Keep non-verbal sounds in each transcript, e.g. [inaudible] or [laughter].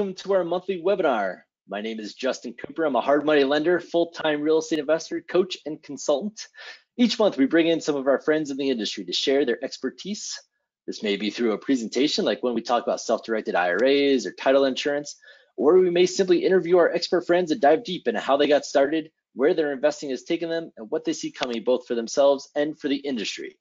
welcome to our monthly webinar. My name is Justin Cooper. I'm a hard money lender, full-time real estate investor, coach, and consultant. Each month, we bring in some of our friends in the industry to share their expertise. This may be through a presentation, like when we talk about self-directed IRAs or title insurance, or we may simply interview our expert friends and dive deep into how they got started, where their investing has taken them, and what they see coming both for themselves and for the industry.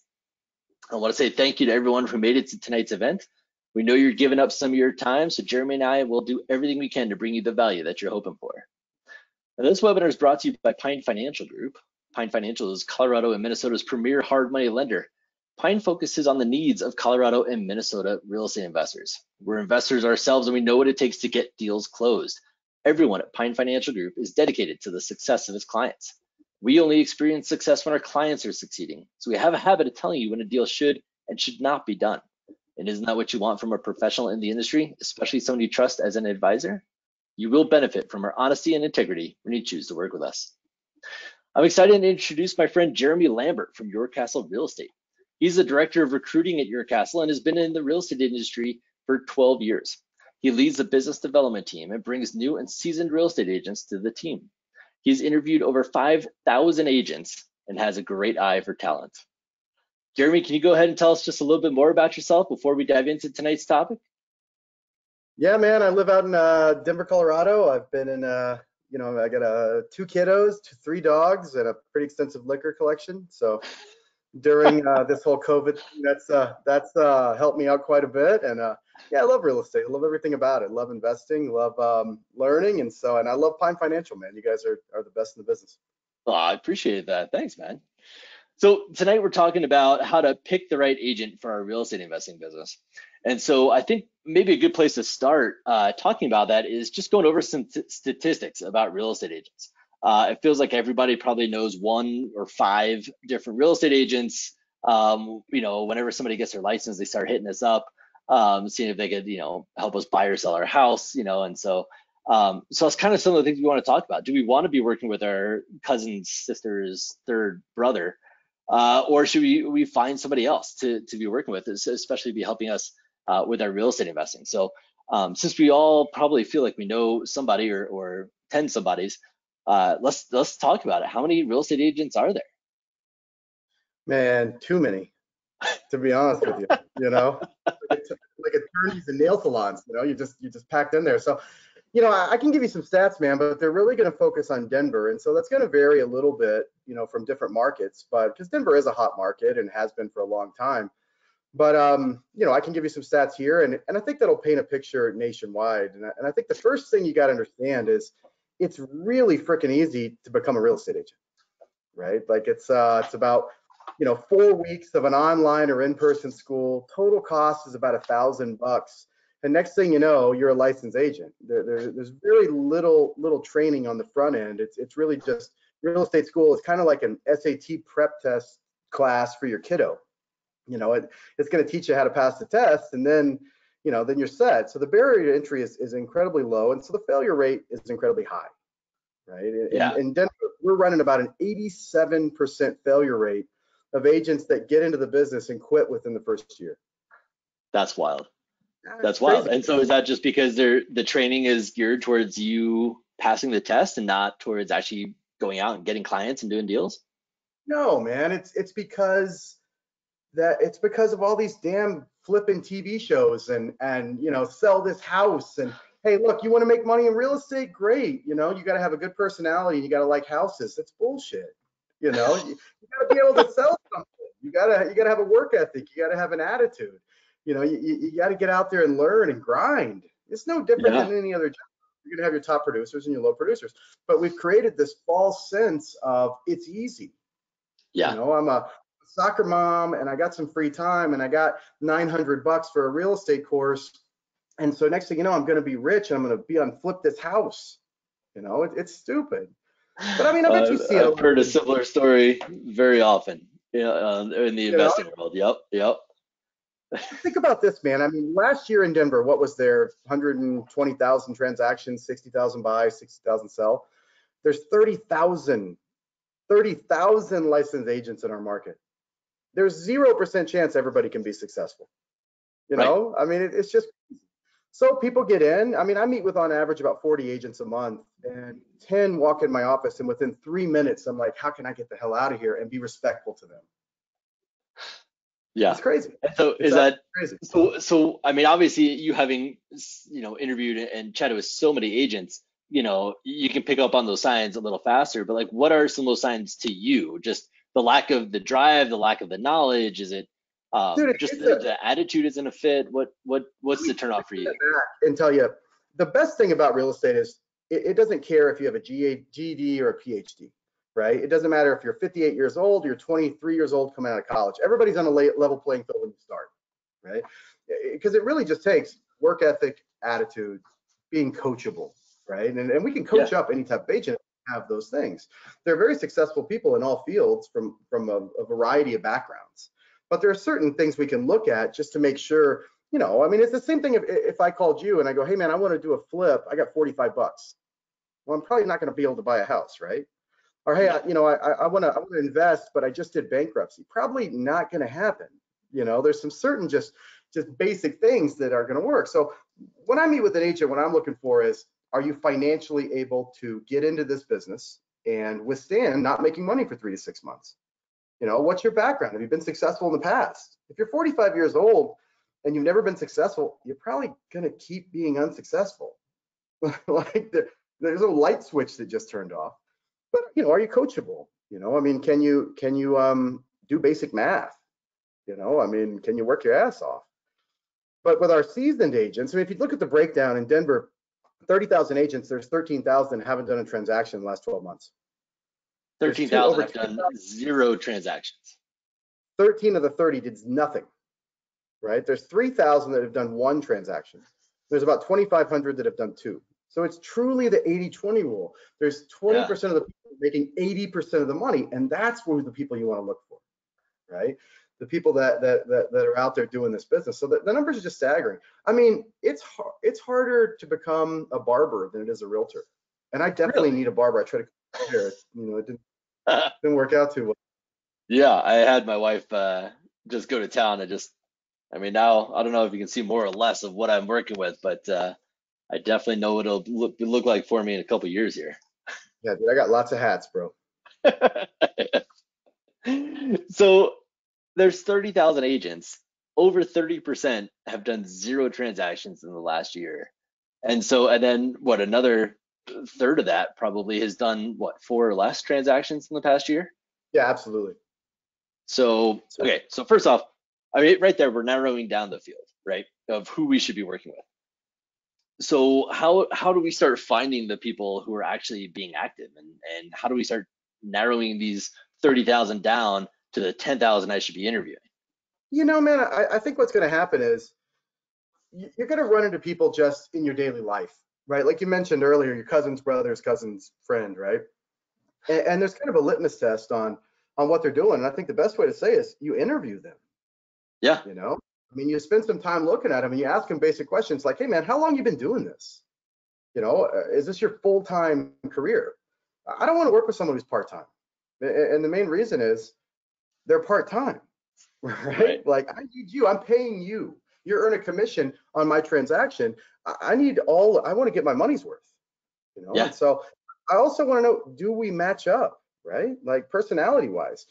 I want to say thank you to everyone who made it to tonight's event. We know you're giving up some of your time, so Jeremy and I will do everything we can to bring you the value that you're hoping for. Now, this webinar is brought to you by Pine Financial Group. Pine Financial is Colorado and Minnesota's premier hard money lender. Pine focuses on the needs of Colorado and Minnesota real estate investors. We're investors ourselves and we know what it takes to get deals closed. Everyone at Pine Financial Group is dedicated to the success of its clients. We only experience success when our clients are succeeding. So we have a habit of telling you when a deal should and should not be done. And isn't that what you want from a professional in the industry, especially someone you trust as an advisor? You will benefit from our honesty and integrity when you choose to work with us. I'm excited to introduce my friend Jeremy Lambert from Your Castle Real Estate. He's the director of recruiting at Your Castle and has been in the real estate industry for 12 years. He leads the business development team and brings new and seasoned real estate agents to the team. He's interviewed over 5,000 agents and has a great eye for talent. Jeremy, can you go ahead and tell us just a little bit more about yourself before we dive into tonight's topic? Yeah, man, I live out in uh, Denver, Colorado. I've been in, uh, you know, I got uh, two kiddos, two, three dogs, and a pretty extensive liquor collection. So during uh, this whole COVID, thing, that's uh, that's uh, helped me out quite a bit. And uh, yeah, I love real estate. I love everything about it. Love investing. Love um, learning, and so and I love Pine Financial, man. You guys are are the best in the business. Oh, I appreciate that. Thanks, man. So tonight we're talking about how to pick the right agent for our real estate investing business. And so I think maybe a good place to start uh, talking about that is just going over some statistics about real estate agents. Uh, it feels like everybody probably knows one or five different real estate agents. Um, you know, whenever somebody gets their license, they start hitting us up, um, seeing if they could, you know, help us buy or sell our house. You know, and so um, so it's kind of some of the things we want to talk about. Do we want to be working with our cousin's sister's third brother? Uh, or should we we find somebody else to to be working with, especially be helping us uh, with our real estate investing? So um, since we all probably feel like we know somebody or or ten somebodies, uh, let's let's talk about it. How many real estate agents are there? Man, too many. To be honest with you, you know, [laughs] like, like attorneys and nail salons. You know, you just you just packed in there. So you know, I, can give you some stats, man, but they're really going to focus on Denver, and so that's going to vary a little bit, you know, from different markets. But because Denver is a hot market and has been for a long time, but um, you know, I can give you some stats here, and and I think that'll paint a picture nationwide. And I, and I think the first thing you got to understand is it's really freaking easy to become a real estate agent, right? Like it's uh, it's about you know four weeks of an online or in-person school. Total cost is about a thousand bucks and next thing you know, you're a licensed agent. There, there, there's very little little training on the front end. It's it's really just real estate school is kind of like an SAT prep test class for your kiddo. You know, it, it's going to teach you how to pass the test, and then you know then you're set. So the barrier to entry is, is incredibly low, and so the failure rate is incredibly high. Right? Yeah. In, in Denver, we're running about an 87% failure rate of agents that get into the business and quit within the first year. That's wild. That's wild. And so is that just because they're the training is geared towards you passing the test and not towards actually going out and getting clients and doing deals? No, man. It's it's because that it's because of all these damn flipping TV shows and and you know sell this house and hey look you want to make money in real estate? Great. You know you got to have a good personality and you got to like houses. That's bullshit. You know you, you got to be able to sell something. You got to you got to have a work ethic. You got to have an attitude you know, you, you got to get out there and learn and grind. It's no different yeah. than any other job. You're gonna have your top producers and your low producers, but we've created this false sense of it's easy. Yeah. You know, I'm a soccer mom and I got some free time and I got 900 bucks for a real estate course. And so next thing you know, I'm going to be rich and I'm going to be on flip this house. You know, it, it's stupid. But I mean, I bet you see I've heard a similar story very often you know, uh, in the investing know? world. Yep, yep think about this, man. I mean, last year in Denver, what was there? 120,000 transactions, 60,000 buy, 60,000 sell. There's 30,000, 30,000 licensed agents in our market. There's zero percent chance everybody can be successful. You know, right. I mean, it, it's just So people get in. I mean, I meet with on average about 40 agents a month, and 10 walk in my office, and within three minutes, I'm like, how can I get the hell out of here and be respectful to them? Yeah. It's crazy. And so It's is that crazy. so so I mean obviously you having you know interviewed and chatted with so many agents, you know, you can pick up on those signs a little faster, but like what are some of those signs to you? Just the lack of the drive, the lack of the knowledge, is it um, Dude, just the, a- the attitude isn't a fit? What what what's the turnoff for you? and tell you the best thing about real estate is it, it doesn't care if you have a GA, GED or a PhD, right? It doesn't matter if you're 58 years old, you're 23 years old coming out of college. Everybody's on a level playing field when you start, right? Because it really just takes work ethic, attitude, being coachable, right? And, and we can coach up any type of agent have those things. They're very successful people in all fields from from a, a variety of backgrounds. But there are certain things we can look at just to make sure you know, I mean, it's the same thing if, if I called you and I go, hey man, I want to do a flip. I got 45 bucks. Well, I'm probably not going to be able to buy a house, right? Or hey, I, you know, I, I want to I want to invest, but I just did bankruptcy. Probably not going to happen. You know, there's some certain just just basic things that are going to work. So when I meet with an agent, what I'm looking for is, are you financially able to get into this business and withstand not making money for three to six months? You know, what's your background? Have you been successful in the past? If you're 45 years old and you've never been successful, you're probably going to keep being unsuccessful. [laughs] like there, there's a light switch that just turned off. But you know, are you coachable? You know, I mean, can you can you um do basic math? You know, I mean, can you work your ass off? But with our seasoned agents, I mean, if you look at the breakdown in Denver, 30,000 agents, there's 13,000 haven't done a transaction in the last 12 months. There's two- Thirteen thousand over have done zero transactions. 13 of the 30 did nothing, right? There's 3,000 that have done one transaction. There's about 2,500 that have done two. So it's truly the 80-20 rule. There's 20% of the people making 80% of the money, and that's who the people you want to look for, right? The people that that that, that are out there doing this business. So the, the numbers are just staggering. I mean, it's hard, it's harder to become a barber than it is a realtor. And I definitely need a barber. I tried to compare, you know, it didn't [laughs] didn't work out too well. Yeah, I had my wife uh, just go to town and just, I mean, now I don't know if you can see more or less of what I'm working with, but uh, I definitely know what it'll look, look like for me in a couple years here. Yeah, dude, I got lots of hats, bro. [laughs] so there's 30,000 agents. Over 30% have done zero transactions in the last year. And so, and then what, another third of that probably has done what, four or less transactions in the past year? Yeah, absolutely. So, So- okay, so first off, I mean, right there, we're narrowing down the field, right, of who we should be working with. So, how how do we start finding the people who are actually being active, and and how do we start narrowing these thirty thousand down to the ten thousand I should be interviewing? You know, man, I, I think what's going to happen is you're going to run into people just in your daily life, right? Like you mentioned earlier, your cousin's brother's cousin's friend, right? And, and there's kind of a litmus test on on what they're doing. And I think the best way to say is you interview them. Yeah. You know, I mean, you spend some time looking at them and you ask them basic questions like, "Hey, man, how long you been doing this? You know, uh, is this your full time career? I don't want to work with someone who's part time, and the main reason is they're part time, [laughs] right? Right. Like, I need you. I'm paying you. You earn a commission on my transaction. I, I need all. I want to get my money's worth. You know, Yeah. and so I also want to know, do we match up, right? Like personality wise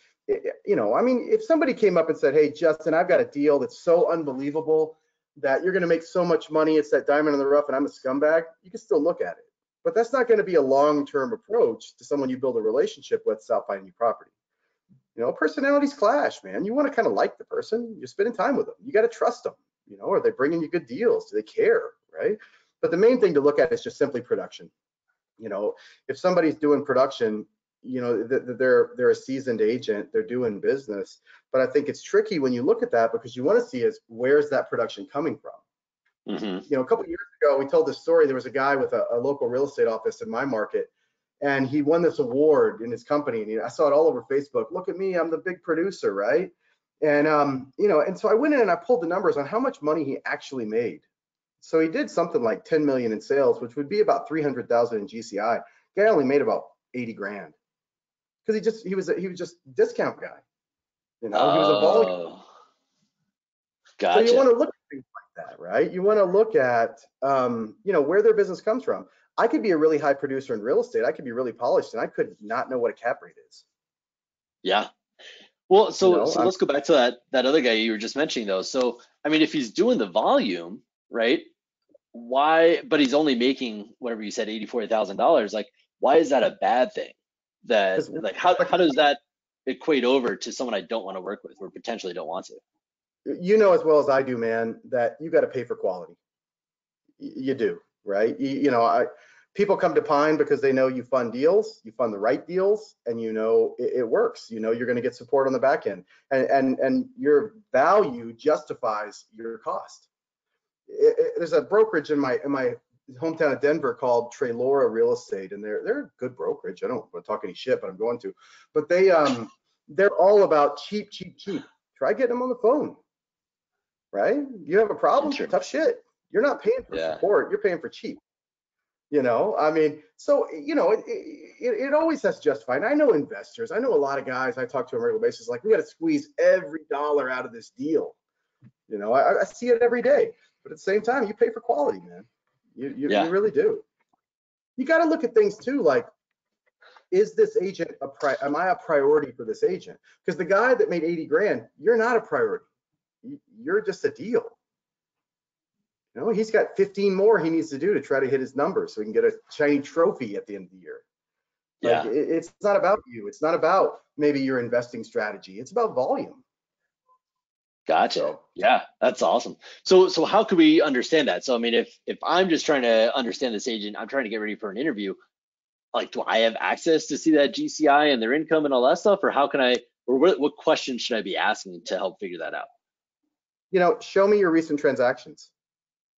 you know, I mean, if somebody came up and said, "Hey, Justin, I've got a deal that's so unbelievable that you're going to make so much money, it's that diamond in the rough, and I'm a scumbag," you can still look at it. But that's not going to be a long-term approach to someone you build a relationship with to finding new property. You know, personalities clash, man. You want to kind of like the person. You're spending time with them. You got to trust them. You know, are they bringing you good deals? Do they care, right? But the main thing to look at is just simply production. You know, if somebody's doing production you know th- th- they're they're a seasoned agent they're doing business. But i think it's tricky when you look at that because you want to see is where's that production coming from? Hmm you know a couple years ago we told this story there was a guy with a, a local real estate office in my market and he won this award in his company and i saw it all over facebook. Look at me i'm the big producer right? And um you know and so i went in and i pulled the numbers on how much money he actually made. So he did something like 10 million in sales which would be about 300000 in gci guy only made about 80 grand because he just he was a, he was just discount guy. You know, he was a volume. Oh, So you want to look at things like that, right? You want to look at, um, you know, where their business comes from. I could be a really high producer in real estate. I could be really polished, and I could not know what a cap rate is. Yeah. Well, so You know, so I'm- let's go back to that that other guy you were just mentioning though. So I mean, if he's doing the volume, right? Why? But he's only making whatever you said, eighty four thousand dollars. Like, why is that a bad thing? That like how how does that equate over to someone I don't want to work with or potentially don't want to? You know as well as I do, man, that you got to pay for quality. You do, right? You, you know, I people come to Pine because they know you fund deals, you fund the right deals, and you know it, it works. You know you're going to get support on the back end, and and and your value justifies your cost. It- it- there's a brokerage in my in my hometown of Denver called Trelora Real Estate, and they're they're a good brokerage. I don't want to talk any shit, but I'm going to. But they um they're all about cheap, cheap, cheap. Try getting them on the phone, right? You have a problem, Sure. tough shit. You're not paying for Yeah. support. You're paying for cheap. You know, I mean, so you know, it, it, it always has to justify. And I know investors. I know a lot of guys. I talk to on a regular basis. Like, we got to squeeze every dollar out of this deal. You know, I, I see it every day. But at the same time, you pay for quality, man. You you, Yeah. you really do. You got to look at things too, like is this agent a pri am I a priority for this agent? Because the guy that made 80 grand, you're not a priority. You- You're just a deal. You know, he's got 15 more he needs to do to try to hit his numbers so he can get a shiny trophy at the end of the year. Like, Yeah. it- it's not about you. It's not about maybe your investing strategy. It's about volume. Gotcha. So- Yeah, that's awesome. So so how could we understand that? So I mean, if if I'm just trying to understand this agent, I'm trying to get ready for an interview. Like, do I have access to see that GCI and their income and all that stuff, or how can I? Or what what questions should I be asking to help figure that out? you know, show me your recent transactions.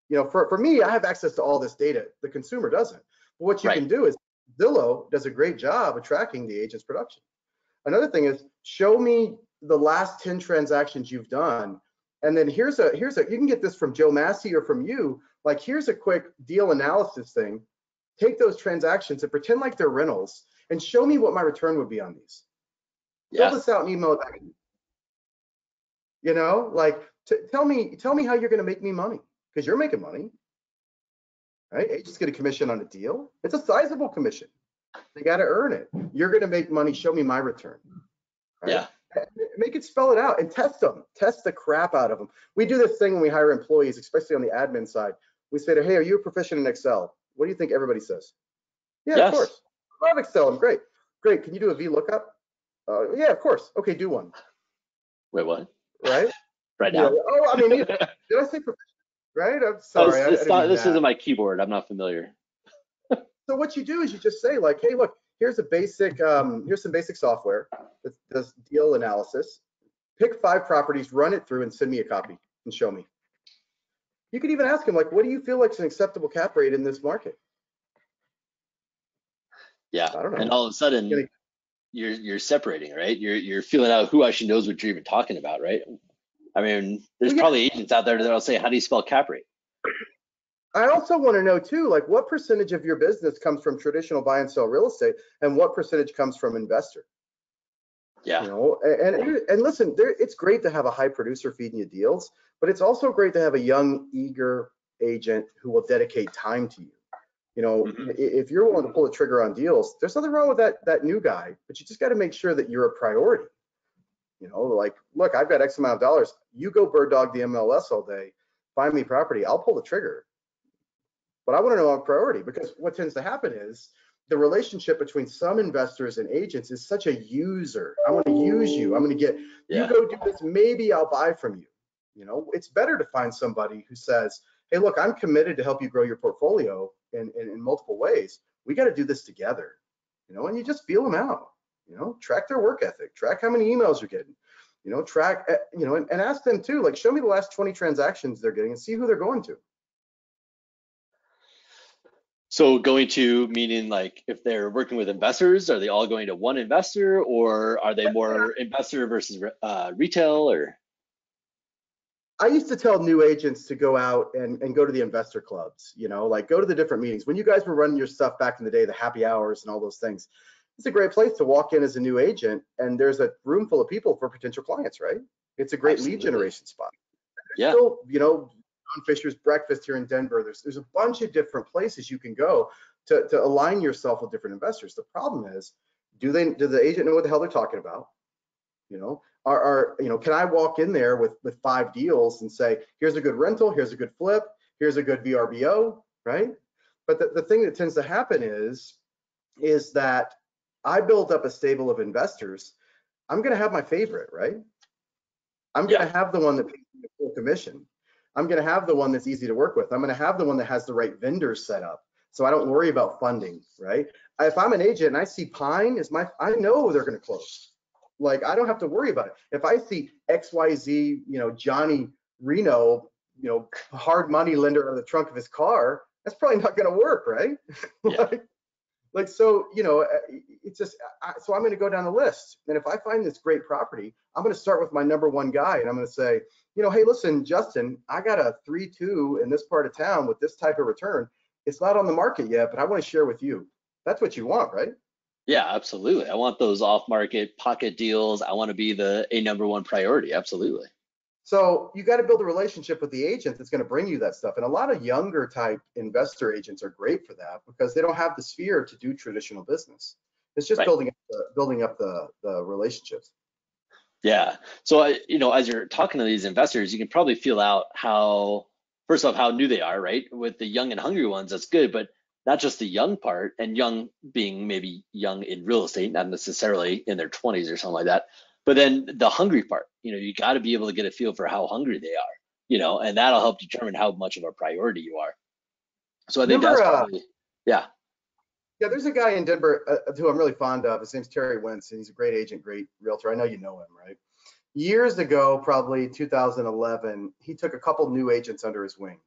You know, for, for me, I have access to all this data. The consumer doesn't. But what you Right. can do is Zillow does a great job of tracking the agent's production. Another thing is show me the last 10 transactions you've done. And then here's a here's a you can get this from Joe Massey or from you. Like here's a quick deal analysis thing. Take those transactions and pretend like they're rentals and show me what my return would be on these fill this out and email it back. You know, like t- tell me, tell me how you're going to make me money because you're making money, right? Agents get a commission on a deal. It's a sizable commission. They got to earn it. You're going to make money. Show me my return. right? yeah, Make it spell it out and test them. Test the crap out of them. We do this thing when we hire employees, especially on the admin side. We say to, hey, are you proficient in Excel? What do you think everybody says? Yeah, Yes. of course. I love Excel. I'm great. Great. Can you do a VLOOKUP? Uh, yeah, of course. Okay, do one. wait, what? Right? [laughs] Right Yeah. now? Oh, I mean, [laughs] did I say proficient? Right? I'm Oh, sorry. I- I didn't not, this that. isn't my keyboard. I'm not familiar. So what you do is you just say like, hey, look, here's a basic, um, here's some basic software that does deal analysis. Pick five properties, run it through, and send me a copy and show me. You could even ask him like, what do you feel like is an acceptable cap rate in this market? Yeah, I don't know. and all of a sudden you're you're separating, right? You're you're feeling out who actually knows what you're even talking about, right? I mean, there's Well, yeah. probably agents out there that'll say, "How do you spell cap rate?" I also want to know too, like what percentage of your business comes from traditional buy and sell real estate, and what percentage comes from investor? Yeah, You know, and and, and listen, there, it's great to have a high producer feeding you deals, but it's also great to have a young, eager agent who will dedicate time to you. You know, Mhm. if you're willing to pull the trigger on deals, there's nothing wrong with that that new guy, but you just got to make sure that you're a priority. You know, like, look, I've got X amount of dollars. You go bird dog the MLS all day, find me property. I'll pull the trigger. But I want to know a priority because what tends to happen is the relationship between some investors and agents is such a user. I want to use you. I'm going to get yeah, you go do this. Maybe I'll buy from you. You know, it's better to find somebody who says, "Hey, look, I'm committed to help you grow your portfolio in in, in multiple ways. We got to do this together." You know, and you just feel them out. You know, track their work ethic, track how many emails you're getting. You know, track, eh, you know, and, and ask them too. Like, show me the last 20 transactions they're getting and see who they're going to. So going to meaning like if they're working with investors, are they all going to one investor, or are they more investor versus uh, retail? Or I used to tell new agents to go out and, and go to the investor clubs, you know, like go to the different meetings. When you guys were running your stuff back in the day, the happy hours and all those things, it's a great place to walk in as a new agent and there's a room full of people for potential clients, right? It's a great Absolutely. lead generation spot. Yeah. Still, you know, John Fisher's Breakfast here in Denver. There's there's a bunch of different places you can go to, to align yourself with different investors. The problem is, do they do the agent know what the hell they're talking about? You know, are, are you know, can I walk in there with with five deals and say, here's a good rental, here's a good flip, here's a good VRBO, right? But the, the thing that tends to happen is, is that I build up a stable of investors. I'm going to have my favorite, right? I'm going to yeah. have the one that pays me the full commission. I'm going to have the one that's easy to work with. I'm going to have the one that has the right vendors set up. So I don't worry about funding, right? If I'm an agent and I see Pine is my, I know they're going to close. Like I don't have to worry about it. If I see XYZ, you know, Johnny Reno, you know, hard money lender on the trunk of his car, that's probably not going to work, right? [laughs] Yeah. like, like, so, you know, uh, it's just, I, so I'm going to go down the list. And if I find this great property, I'm going to start with my number one guy and I'm going to say, you know, hey, listen, Justin, I got a 3-2 in this part of town with this type of return. It's not on the market yet, but I want to share with you. That's what you want, right? Yeah, absolutely. I want those off-market pocket deals. I want to be the a number one priority. Absolutely. So you got to build a relationship with the agent that's going to bring you that stuff. And a lot of younger type investor agents are great for that because they don't have the sphere to do traditional business. It's just right. building up the, building up the, the relationships. Yeah. So I, you know, as you're talking to these investors, you can probably feel out how, first off, how new they are, right? With the young and hungry ones, that's good, but not just the young part, and young being maybe young in real estate, not necessarily in their 20s or something like that, but then the hungry part, you know, you got to be able to get a feel for how hungry they are, you know, and that'll help determine how much of a priority you are. So I think Remember, that's uh, probably, uh, yeah. Yeah, there's a guy in Denver uh, who I'm really fond of. His name's Terry Wentz, and he's a great agent, great realtor. I know you know him, right? Years ago, probably 2011, he took a couple new agents under his wing.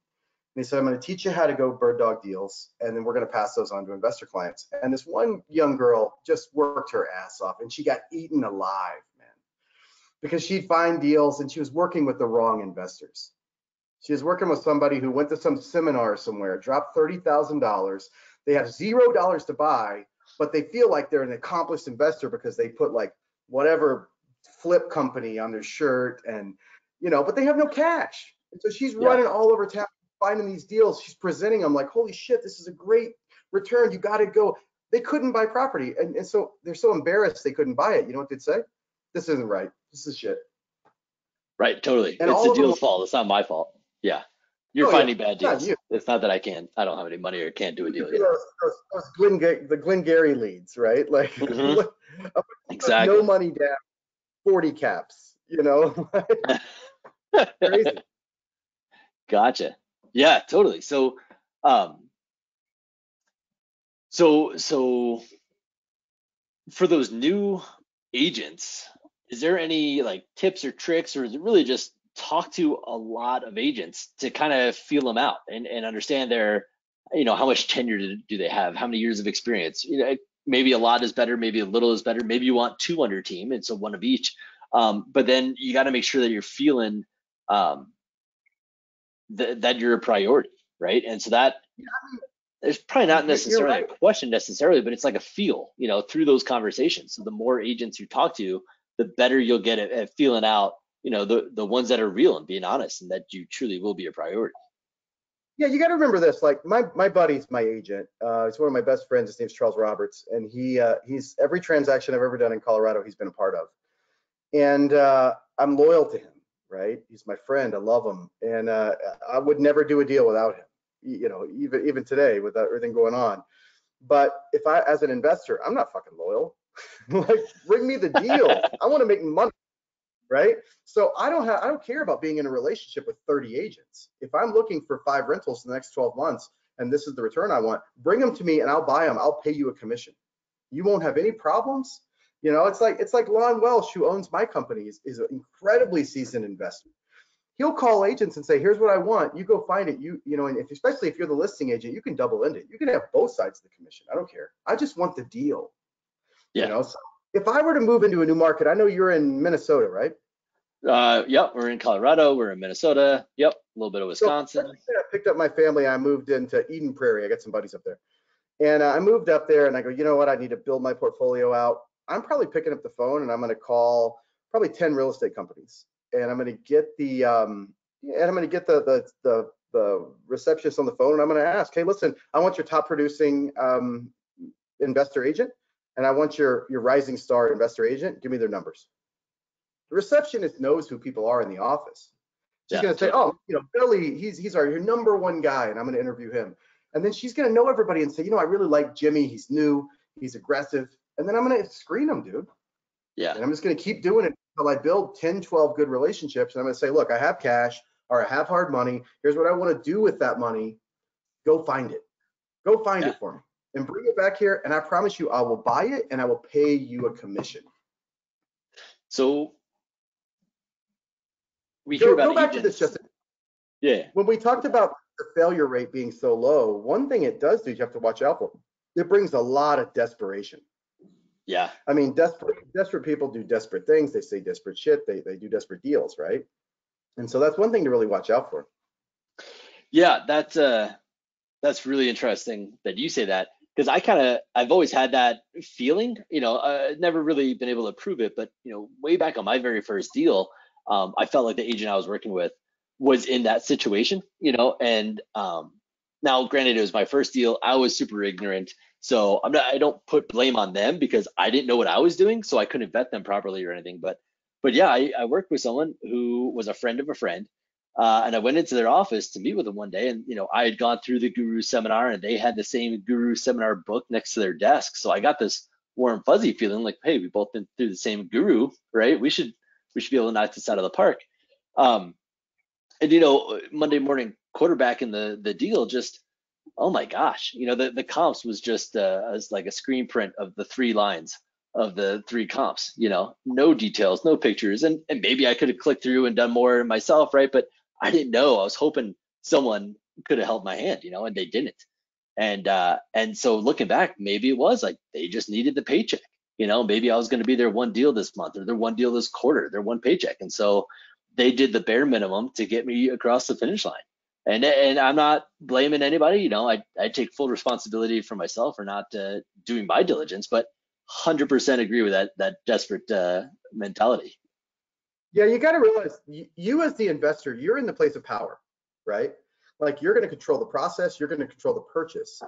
And he said, I'm going to teach you how to go bird dog deals, and then we're going to pass those on to investor clients. And this one young girl just worked her ass off, and she got eaten alive man, because she'd find deals and she was working with the wrong investors. She was working with somebody who went to some seminar somewhere, dropped $30,000. They have zero dollars to buy, but they feel like they're an accomplished investor because they put like whatever flip company on their shirt and, you know, but they have no cash. And so she's yeah. running all over town finding these deals. She's presenting them like, holy shit, this is a great return. You got to go. They couldn't buy property. And, and so they're so embarrassed they couldn't buy it. You know what they'd say? This isn't right. This is shit. Right, totally. And it's the deal's fault. It's not my fault. Yeah. You're oh, finding yeah. bad deals. It's not that I can't, I don't have any money or can't do a deal. Yet. Those, those Glenn, the Glengarry leads, right? Like [laughs] mm-hmm. exactly. no money down, 40 caps, you know? [laughs] Crazy. [laughs] Gotcha. Yeah, totally. So, um, so, so for those new agents, is there any like tips or tricks, or is it really just talk to a lot of agents to kind of feel them out and, and understand their, you know, how much tenure do, they have, how many years of experience? You know, maybe a lot is better, maybe a little is better. Maybe you want two on your team, and so one of each. Um, but then you got to make sure that you're feeling um, th- that you're a priority, right? And so that there's probably not necessarily right. a question necessarily, but it's like a feel, you know, through those conversations. So the more agents you talk to, the better you'll get at, at feeling out, you know, the the ones that are real and being honest and that you truly will be a priority. Yeah, you got to remember this. Like my my buddy's my agent. Uh, he's one of my best friends. His name's Charles Roberts, and he uh, he's every transaction I've ever done in Colorado, he's been a part of, and uh, I'm loyal to him. Right? He's my friend. I love him, and uh, I would never do a deal without him. You know, even even today with everything going on. But if I, as an investor, I'm not fucking loyal. [laughs] like, bring me the deal. [laughs] I want to make money, right? So I don't have, I don't care about being in a relationship with 30 agents. If I'm looking for five rentals in the next 12 months and this is the return I want, bring them to me and I'll buy them. I'll pay you a commission. You won't have any problems. You know, it's like it's like Lon Welsh, who owns my company, is, is an incredibly seasoned investor. He'll call agents and say, "Here's what I want. You go find it. You you know, and if, especially if you're the listing agent, you can double end it. You can have both sides of the commission. I don't care. I just want the deal. Yeah. You know, so if I were to move into a new market, I know you're in Minnesota, right? Uh, yep, we're in Colorado, we're in Minnesota. Yep, a little bit of Wisconsin. So I picked up my family. I moved into Eden Prairie. I got some buddies up there, and uh, I moved up there, and I go, you know what? I need to build my portfolio out. I'm probably picking up the phone, and I'm going to call probably 10 real estate companies, and I'm going to get the, um, and I'm going to get the, the, the, the receptionist on the phone and I'm going to ask, hey, listen, I want your top producing um, investor agent and I want your, your rising star investor agent. Give me their numbers. The receptionist knows who people are in the office. She's yeah, going to say, oh, you know, Billy, he's, he's our your number one guy and I'm going to interview him. And then she's going to know everybody and say, you know, I really like Jimmy. He's new, he's aggressive. And then I'm going to screen him, dude. Yeah. And I'm just going to keep doing it until I build 10, 12 good relationships. And I'm going to say, look, I have cash or I have hard money. Here's what I want to do with that money. Go find it. Go find yeah. it for me and bring it back here. And I promise you, I will buy it and I will pay you a commission. So we hear go, about go back agents. to this, Justin. Yeah. When we talked about the failure rate being so low, one thing it does do you have to watch out for. It brings a lot of desperation. Yeah. I mean, desperate desperate people do desperate things. They say desperate shit. They they do desperate deals, right? And so that's one thing to really watch out for. Yeah, that's uh that's really interesting that you say that because I kind of I've always had that feeling. You know, uh, never really been able to prove it, but you know, way back on my very first deal, um, I felt like the agent I was working with was in that situation. You know, and um, now granted it was my first deal, I was super ignorant, so I'm not I don't put blame on them because I didn't know what I was doing, so I couldn't vet them properly or anything. But but yeah, I, I worked with someone who was a friend of a friend uh, and I went into their office to meet with them one day, and you know, I had gone through the Guru seminar, and they had the same Guru seminar book next to their desk. So I got this warm fuzzy feeling like, hey, we both been through the same Guru, right? We should we should be able to knock this out of the park. Um, and you know, Monday morning quarterback in the the deal just, oh my gosh, you know, the the comps was just uh, like a screen print of the three lines of the three comps you know no details no pictures and, and maybe i could have clicked through and done more myself right but I didn't know. I was hoping someone could have held my hand, you know, and they didn't. And uh, and so looking back, maybe it was like they just needed the paycheck. You know, maybe I was going to be their one deal this month or their one deal this quarter, their one paycheck. And so they did the bare minimum to get me across the finish line. And and I'm not blaming anybody. You know, I I take full responsibility for myself for not uh, doing my diligence, but 100% agree with that that desperate uh, mentality. Yeah, you got to realize you, as the investor, you're in the place of power, right? Like you're going to control the process, you're going to control the purchase.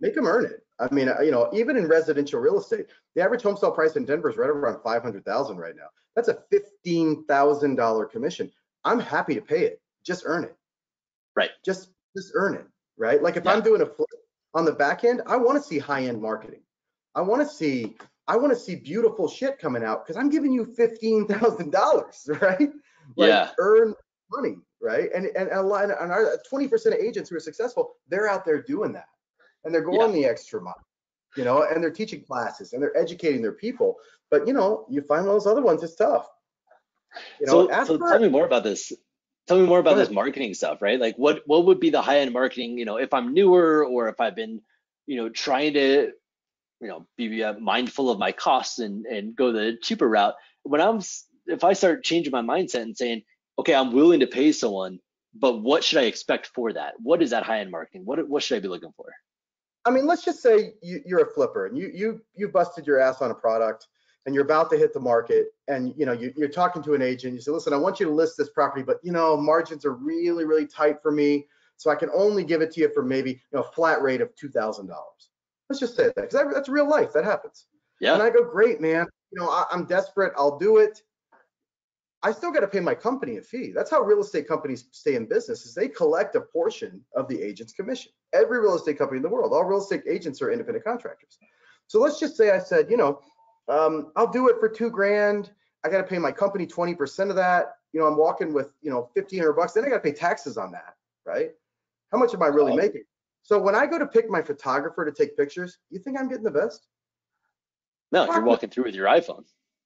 Make them earn it. I mean, uh, you know, even in residential real estate, the average home sale price in Denver is right around 500,000 right now. That's a $15,000 commission. I'm happy to pay it. Just earn it. Right. Just just earn it, right? Like if yeah. I'm doing a flip on the back end, I want to see high-end marketing. I want to see I want to see beautiful shit coming out because I'm giving you fifteen thousand dollars, [laughs] right? Like, yeah. Earn money, right? And and a lot, and our twenty percent of agents who are successful, they're out there doing that, and they're going yeah. the extra mile, you know, and they're teaching classes and they're educating their people. But you know, you find those other ones, it's tough. You know, so, so tell me more about this. Tell me more about this marketing stuff, right? Like, what what would be the high end marketing? You know, if I'm newer or if I've been, you know, trying to you know be uh, mindful of my costs and and go the cheaper route. When i'm if i start changing my mindset and saying okay i'm willing to pay someone but what should i expect for that? What is that high end marketing? What what should i be looking for? I mean let's just say you, you're a flipper and you you you busted your ass on a product and you're about to hit the market and you know you, are talking to an agent you say listen i want you to list this property but you know margins are really really tight for me so i can only give it to you for maybe you know a flat rate of $2000 Let's just say that because that, that's real life. That happens. Yeah. And I go, great, man. You know, I, I'm desperate. I'll do it. I still got to pay my company a fee. That's how real estate companies stay in business is they collect a portion of the agent's commission. Every real estate company in the world, all real estate agents are independent contractors. So let's just say I said, you know, um, I'll do it for two grand. I got to pay my company 20% of that. You know, I'm walking with, you know, 1500 bucks. Then I got to pay taxes on that, right? How much am I really oh. making? So when I go to pick my photographer to take pictures, you think I'm getting the best? No, you're walking through with your iPhone.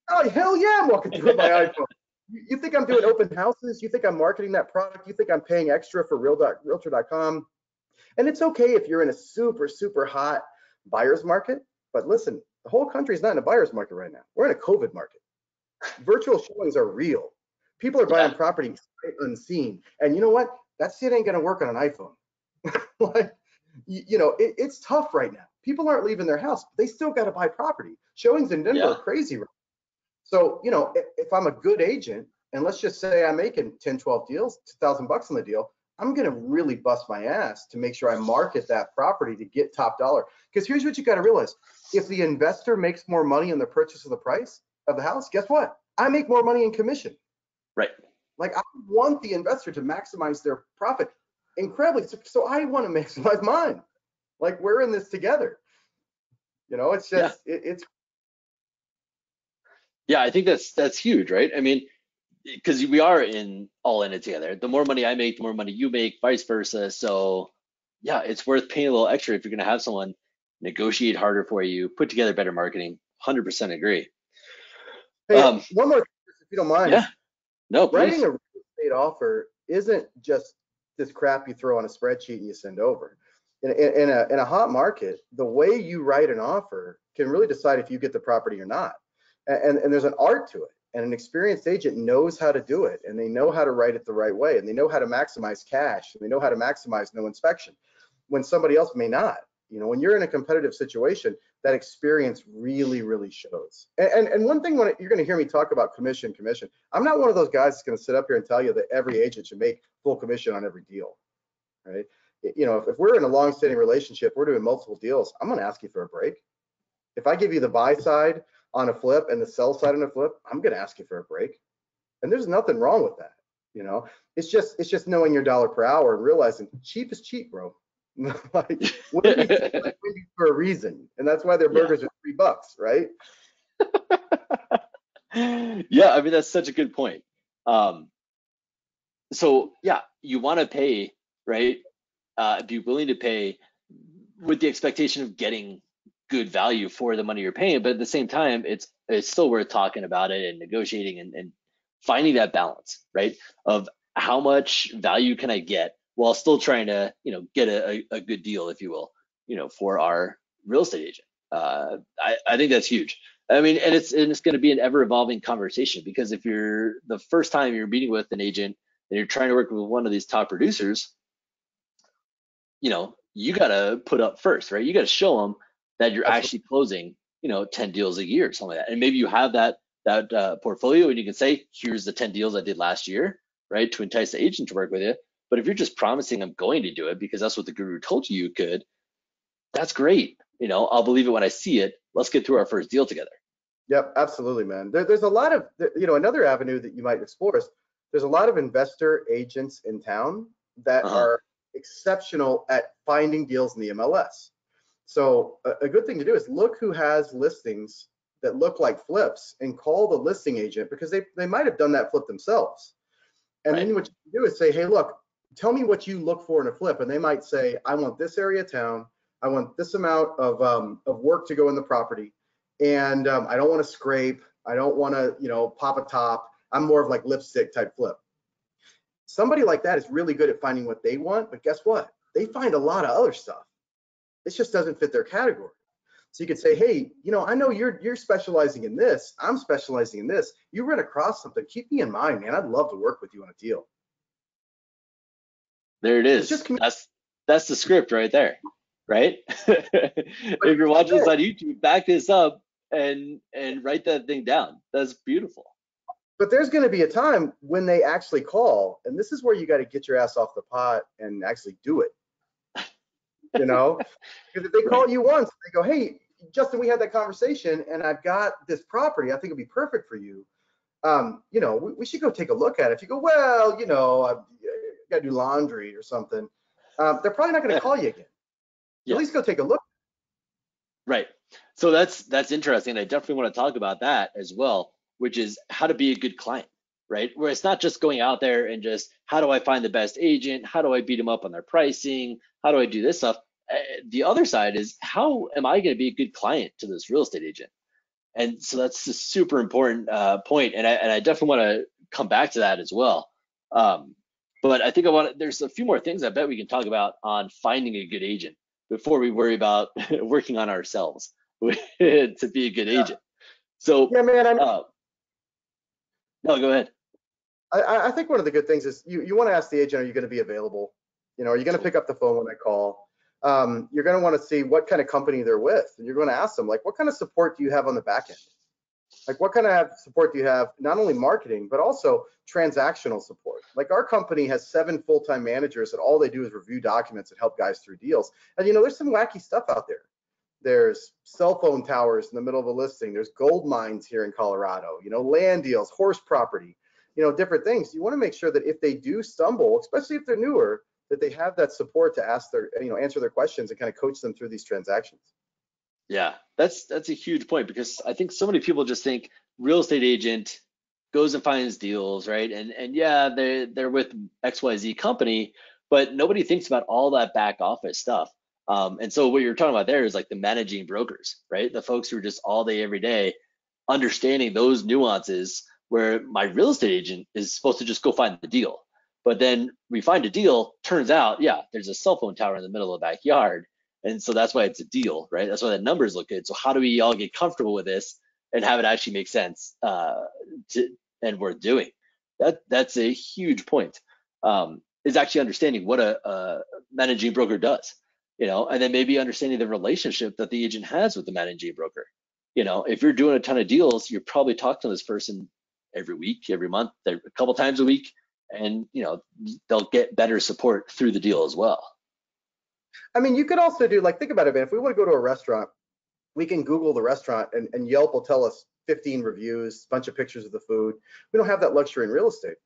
Oh hell yeah, I'm walking through with my [laughs] iPhone. You think I'm doing open houses? You think I'm marketing that product? You think I'm paying extra for Real Realtor.com? And it's okay if you're in a super super hot buyer's market, but listen, the whole country is not in a buyer's market right now. We're in a COVID market. Virtual showings are real. People are buying yeah. property unseen, and you know what? That shit ain't gonna work on an iPhone. [laughs] like you, you know, it, it's tough right now. People aren't leaving their house. They still got to buy property. Showings in Denver yeah. are crazy. Right? So, you know, if, if I'm a good agent, and let's just say I'm making 10, 12 deals, 2,000 bucks on the deal, I'm going to really bust my ass to make sure I market that property to get top dollar. Because here's what you got to realize. If the investor makes more money in the purchase of the price of the house, guess what? I make more money in commission. Right. Like I want the investor to maximize their profit incredibly. So, so I want to maximize [laughs] mine. Like we're in this together. You know, it's just yeah. it, it's yeah, I think that's that's huge, right? I mean, because we are in all in it together. The more money I make, the more money you make, vice versa. So yeah, it's worth paying a little extra if you're gonna have someone negotiate harder for you, put together better marketing. Hundred percent agree. Hey, um, one more, if you don't mind. Yeah. No, please. Writing a real estate offer isn't just this crap you throw on a spreadsheet and you send over. In, in, in, a, in a hot market, the way you write an offer can really decide if you get the property or not. And, and there's an art to it and an experienced agent knows how to do it and they know how to write it the right way and they know how to maximize cash and they know how to maximize no inspection when somebody else may not you know when you're in a competitive situation that experience really really shows and and, and one thing when you're going to hear me talk about commission commission i'm not one of those guys that's going to sit up here and tell you that every agent should make full commission on every deal right you know if, if we're in a long-standing relationship we're doing multiple deals i'm going to ask you for a break if i give you the buy side on a flip and the sell side on a flip, I'm going to ask you for a break. And there's nothing wrong with that. You know, it's just it's just knowing your dollar per hour and realizing cheap is cheap, bro. [laughs] like [laughs] for a reason, and that's why their burgers yeah. are three bucks, right? [laughs] yeah, I mean that's such a good point. Um, so yeah, you want to pay, right? Uh, be willing to pay with the expectation of getting good value for the money you're paying but at the same time it's it's still worth talking about it and negotiating and, and finding that balance right of how much value can i get while still trying to you know get a, a good deal if you will you know for our real estate agent uh, I, I think that's huge i mean and it's and it's going to be an ever evolving conversation because if you're the first time you're meeting with an agent and you're trying to work with one of these top producers you know you got to put up first right you got to show them that you're actually closing, you know, 10 deals a year, or something like that. And maybe you have that that uh, portfolio and you can say, here's the 10 deals I did last year, right, to entice the agent to work with you. But if you're just promising I'm going to do it because that's what the guru told you you could, that's great. You know, I'll believe it when I see it. Let's get through our first deal together. Yep, absolutely, man. There, there's a lot of, you know, another avenue that you might explore is there's a lot of investor agents in town that uh-huh. are exceptional at finding deals in the MLS. So a, a good thing to do is look who has listings that look like flips and call the listing agent because they, they might have done that flip themselves. And right. then what you do is say, hey, look, tell me what you look for in a flip. And they might say, I want this area of town. I want this amount of, um, of work to go in the property. And um, I don't want to scrape. I don't want to, you know, pop a top. I'm more of like lipstick type flip. Somebody like that is really good at finding what they want, but guess what? They find a lot of other stuff. This just doesn't fit their category. So you could say, hey, you know, I know you're you're specializing in this. I'm specializing in this. You run across something. Keep me in mind, man. I'd love to work with you on a deal. There it is. Just that's that's the script right there, right? [laughs] if you're watching this on YouTube, back this up and and write that thing down. That's beautiful. But there's going to be a time when they actually call, and this is where you got to get your ass off the pot and actually do it you know? [laughs] Because if they call you once, they go, hey, Justin, we had that conversation and I've got this property. I think it'd be perfect for you. Um, you know, we, we, should go take a look at it. If you go, well, you know, I, I got to do laundry or something, um, they're probably not going to call you again. Yeah. At least go take a look. Right. So that's that's interesting. I definitely want to talk about that as well, which is how to be a good client right? Where it's not just going out there and just how do I find the best agent? How do I beat them up on their pricing? How do I do this stuff? Uh, the other side is how am I going to be a good client to this real estate agent? And so that's a super important uh, point, and I and I definitely want to come back to that as well. Um, but I think I want there's a few more things I bet we can talk about on finding a good agent before we worry about [laughs] working on ourselves [laughs] to be a good agent. So yeah, man. I'm, uh, no, go ahead. I, I think one of the good things is you, you want to ask the agent, are you going to be available? You know, are you going to pick up the phone when I call? Um, you're going to want to see what kind of company they're with. And you're going to ask them, like, what kind of support do you have on the back end? Like what kind of support do you have? Not only marketing, but also transactional support. Like our company has seven full-time managers that all they do is review documents and help guys through deals. And you know, there's some wacky stuff out there. There's cell phone towers in the middle of a listing. There's gold mines here in Colorado, you know, land deals, horse property, you know, different things. You want to make sure that if they do stumble, especially if they're newer, that they have that support to ask their, you know, answer their questions and kind of coach them through these transactions. Yeah, that's that's a huge point because I think so many people just think real estate agent goes and finds deals, right? And and yeah, they they're with XYZ company, but nobody thinks about all that back office stuff. Um, and so what you're talking about there is like the managing brokers, right? The folks who are just all day, every day, understanding those nuances where my real estate agent is supposed to just go find the deal. But then we find a deal, turns out, yeah, there's a cell phone tower in the middle of the backyard. And so that's why it's a deal, right? That's why the numbers look good. So how do we all get comfortable with this and have it actually make sense uh, to, and worth doing? That that's a huge point. Um, is actually understanding what a, a managing broker does, you know, and then maybe understanding the relationship that the agent has with the managing broker. You know, if you're doing a ton of deals, you're probably talking to this person every week, every month, a couple times a week, and you know they'll get better support through the deal as well. I mean, you could also do like think about it, man. If we want to go to a restaurant, we can Google the restaurant and, and Yelp will tell us 15 reviews, bunch of pictures of the food. We don't have that luxury in real estate.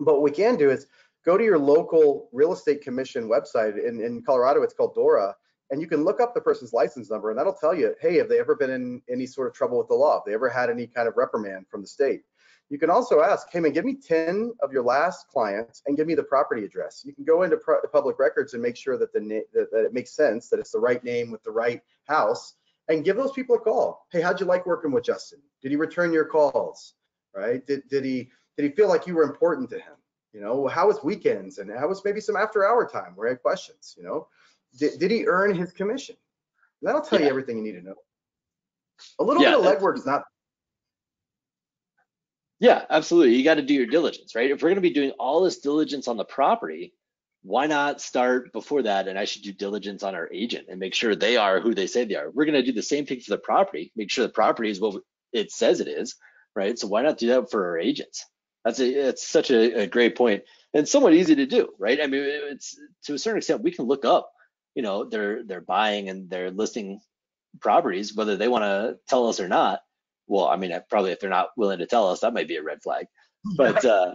But what we can do is go to your local real estate commission website. In, in Colorado, it's called Dora, and you can look up the person's license number, and that'll tell you, hey, have they ever been in any sort of trouble with the law? Have they ever had any kind of reprimand from the state? You can also ask, hey man, give me 10 of your last clients and give me the property address. You can go into public records and make sure that the that, that it makes sense, that it's the right name with the right house, and give those people a call. Hey, how'd you like working with Justin? Did he return your calls? Right? Did did he did he feel like you were important to him? You know, how was weekends and how was maybe some after hour time where he had questions? You know, did, did he earn his commission? And that'll tell yeah. you everything you need to know. A little yeah, bit of legwork is not yeah, absolutely. You got to do your diligence, right? If we're going to be doing all this diligence on the property, why not start before that and I should do diligence on our agent and make sure they are who they say they are? We're going to do the same thing for the property, make sure the property is what it says it is, right? So why not do that for our agents? That's a it's such a, a great point and somewhat easy to do, right? I mean, it's to a certain extent we can look up, you know, they're they're buying and they're listing properties, whether they want to tell us or not well, I mean, probably if they're not willing to tell us, that might be a red flag. But [laughs] uh,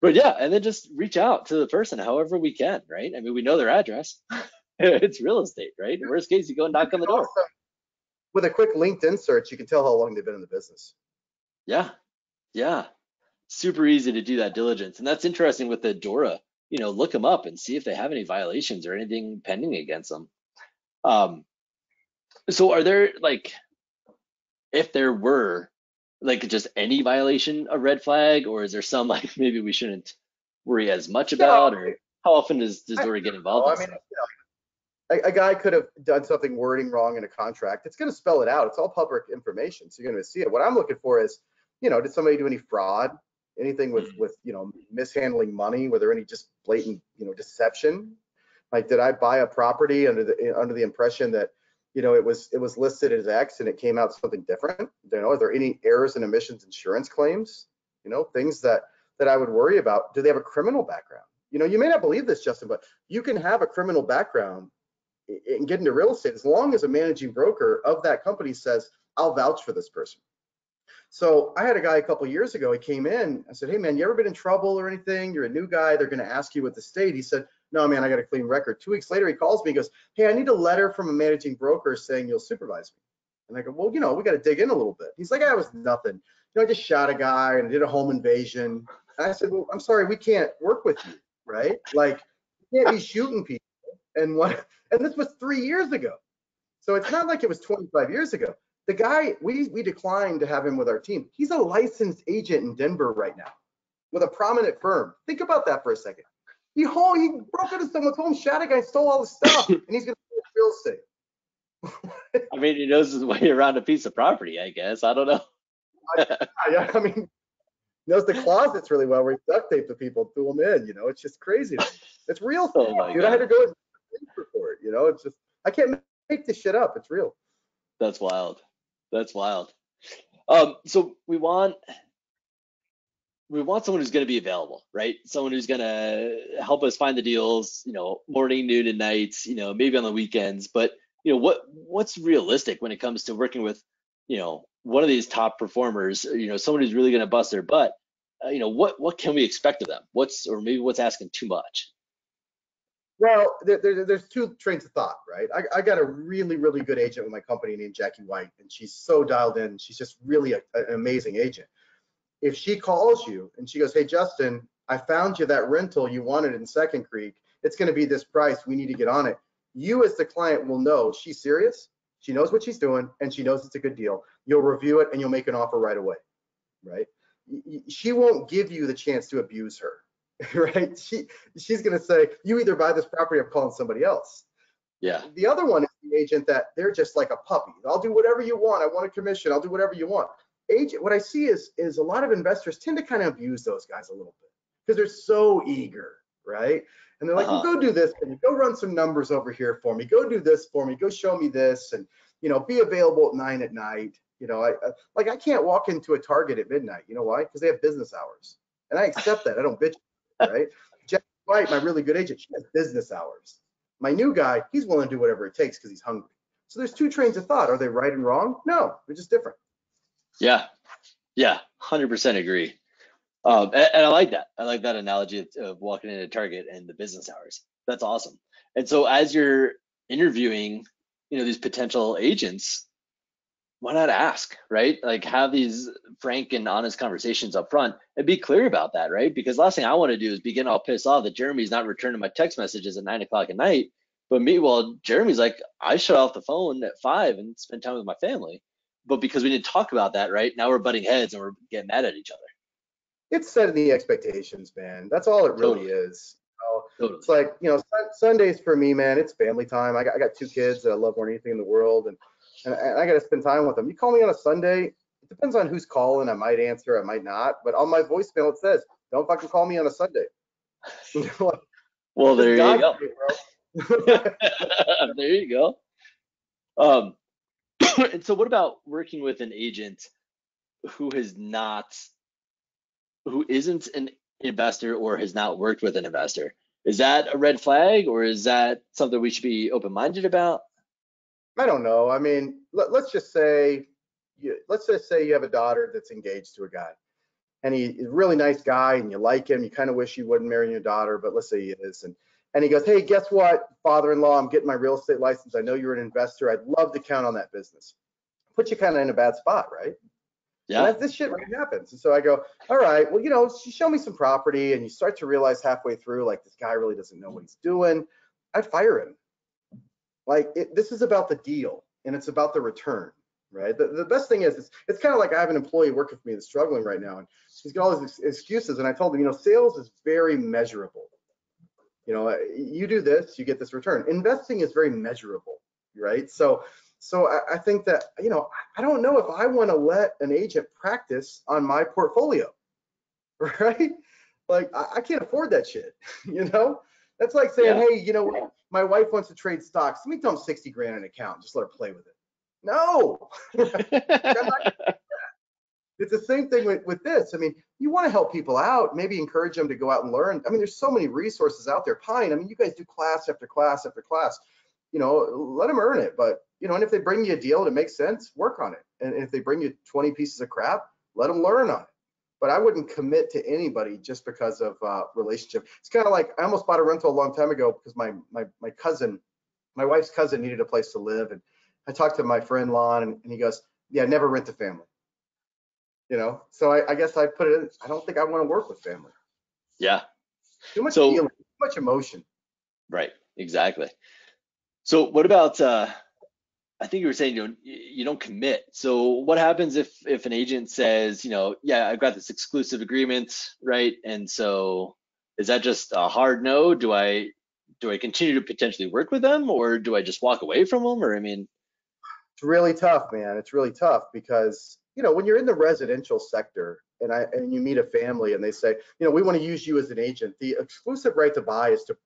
but yeah, and then just reach out to the person however we can, right? I mean, we know their address. [laughs] it's real estate, right? Worst case, you go and knock on the door. With a quick LinkedIn search, you can tell how long they've been in the business. Yeah, yeah, super easy to do that diligence, and that's interesting with the Dora. You know, look them up and see if they have any violations or anything pending against them. Um, so are there like if there were like just any violation a red flag, or is there some [laughs] like maybe we shouldn't worry as much about, or how often does does Dora get involved? I mean, you know, a, a, guy could have done something wording wrong in a contract. It's going to spell it out. It's all public information, so you're going to see it. What I'm looking for is, you know, did somebody do any fraud? Anything with mm-hmm. with you know mishandling money? Were there any just blatant you know deception? Like, did I buy a property under the under the impression that you know, it was it was listed as X and it came out something different. You know, are there any errors and omissions insurance claims? You know, things that that I would worry about. Do they have a criminal background? You know, you may not believe this, Justin, but you can have a criminal background and get into real estate as long as a managing broker of that company says, I'll vouch for this person. So I had a guy a couple years ago. He came in. I said, "Hey man, you ever been in trouble or anything? You're a new guy. They're going to ask you with the state." He said, no, man, I got a clean record. Two weeks later, he calls me. He goes, hey, I need a letter from a managing broker saying you'll supervise me. And I go, well, you know, we got to dig in a little bit. He's like, I was nothing. You know, I just shot a guy and did a home invasion. And I said, well, I'm sorry, we can't work with you, right? Like, you can't be [laughs] shooting people. And what? And this was three years ago. So it's not like it was 25 years ago. The guy, we we declined to have him with our team. He's a licensed agent in Denver right now with a prominent firm. Think about that for a second. He home, he broke into someone's home, shot a guy, stole all the stuff, [laughs] and he's gonna real estate. I mean, he knows his way around a piece of property, I guess. I don't know. I, I mean, knows the closets really well where he duct tape the people, threw them in. You know, it's just crazy. It's real [laughs] oh dude. God. I had to go and report. You know, it's just I can't make this shit up. It's real. That's wild. That's wild. Um, so we want we want someone who's going to be available, right? Someone who's going to help us find the deals, you know, morning, noon, and nights, you know, maybe on the weekends. But you know, what what's realistic when it comes to working with, you know, one of these top performers, you know, someone who's really going to bust their butt. Uh, you know, what what can we expect of them? What's or maybe what's asking too much? Well, there, there, there's two trains of thought, right? I, I, got a really, really good agent with my company named Jackie White, and she's so dialed in. She's just really a, an amazing agent. If she calls you and she goes, "Hey, Justin, I found you that rental you wanted in Second Creek. It's going to be this price. We need to get on it." You, as the client, will know she's serious. She knows what she's doing, and she knows it's a good deal. You'll review it, and you'll make an offer right away, right? She won't give you the chance to abuse her [laughs] right? She she's gonna say, you either buy this property or I'm calling somebody else. Yeah. The other one is the agent that they're just like a puppy. I'll do whatever you want. I want a commission. I'll do whatever you want. Agent, what I see is is a lot of investors tend to kind of abuse those guys a little bit because they're so eager, right? And they're like, uh-huh. well, go do this for me. Go run some numbers over here for me. Go do this for me. Go show me this, and you know, be available at nine at night. You know, I, I like I can't walk into a Target at midnight. You know why? Because they have business hours, and I accept that. I don't bitch right? Jeff White, my really good agent, she has business hours. My new guy, he's willing to do whatever it takes because he's hungry. So there's two trains of thought. Are they right and wrong? No, they're just different. Yeah, yeah, hundred percent agree. Um, and, and, I like that. I like that analogy of, of walking into Target and the business hours. That's awesome. And so as you're interviewing, you know, these potential agents, why not ask, right? Like have these frank and honest conversations up front and be clear about that, right? Because last thing I want to do is begin all pissed off that Jeremy's not returning my text messages at nine o'clock at night. But meanwhile, Jeremy's like, I shut off the phone at five and spend time with my family. But because we didn't talk about that, right? Now we're butting heads and we're getting mad at each other. It's setting the expectations, man. That's all it really totally. is. totally. It's like, you know, Sundays for me, man, it's family time. I got, I got two kids that I love more than anything in the world. And and, and I got to spend time with them. You call me on a Sunday, it depends on who's calling. I might answer, I might not. But on my voicemail, it says, "Don't fucking call me on a Sunday." [laughs] well, there you go. [laughs] there you go. Um, [clears throat] and so, what about working with an agent who has not, who isn't an investor or has not worked with an investor? Is that a red flag, or is that something we should be open-minded about? I don't know. I mean, let, us just say, you, let's just say you have a daughter that's engaged to a guy, and he's a really nice guy, and you like him. You kind of wish you wouldn't marry your daughter, but let's say he is, and and he goes, hey, guess what, father-in-law, I'm getting my real estate license. I know you're an investor. I'd love to count on that business. Put you kind of in a bad spot, right? Yeah. And this shit really happens. And so I go, all right, well, you know, show me some property, and you start to realize halfway through, like this guy really doesn't know what he's doing. I'd fire him. Like it, this is about the deal and it's about the return, right? The, the best thing is it's, it's kind of like I have an employee working for me that's struggling right now and he's got all these excuses. And I told him, you know, sales is very measurable. You know, you do this, you get this return. Investing is very measurable, right? So, so I, I think that, you know, I don't know if I want to let an agent practice on my portfolio, [laughs] right? Like I, I can't afford that shit, [laughs] you know? That's like saying, yeah. hey, you know? My wife wants to trade stocks. Let me throw him 60 grand in an account. Just let her play with it. No. [laughs] it's the same thing with, with this. I mean, you want to help people out, maybe encourage them to go out and learn. I mean, there's so many resources out there. Pine, I mean, you guys do class after class after class. You know, let them earn it. But, you know, and if they bring you a deal that makes sense, work on it. And if they bring you 20 pieces of crap, let them learn on it but I wouldn't commit to anybody just because of uh, relationship. It's kind of like I almost bought a rental a long time ago because my my my cousin, my wife's cousin needed a place to live, and I talked to my friend Lon, and, and he goes, "Yeah, never rent to family." You know, so I, I guess I put it. in, I don't think I want to work with family. Yeah. Too much so, feeling, too much emotion. Right. Exactly. So what about uh, I think you were saying you know, you don't commit. So what happens if if an agent says, you know, yeah, I've got this exclusive agreement, right? And so is that just a hard no? Do I do I continue to potentially work with them, or do I just walk away from them? Or I mean, it's really tough, man. It's really tough because you know when you're in the residential sector and I and you meet a family and they say, you know, we want to use you as an agent. The exclusive right to buy is to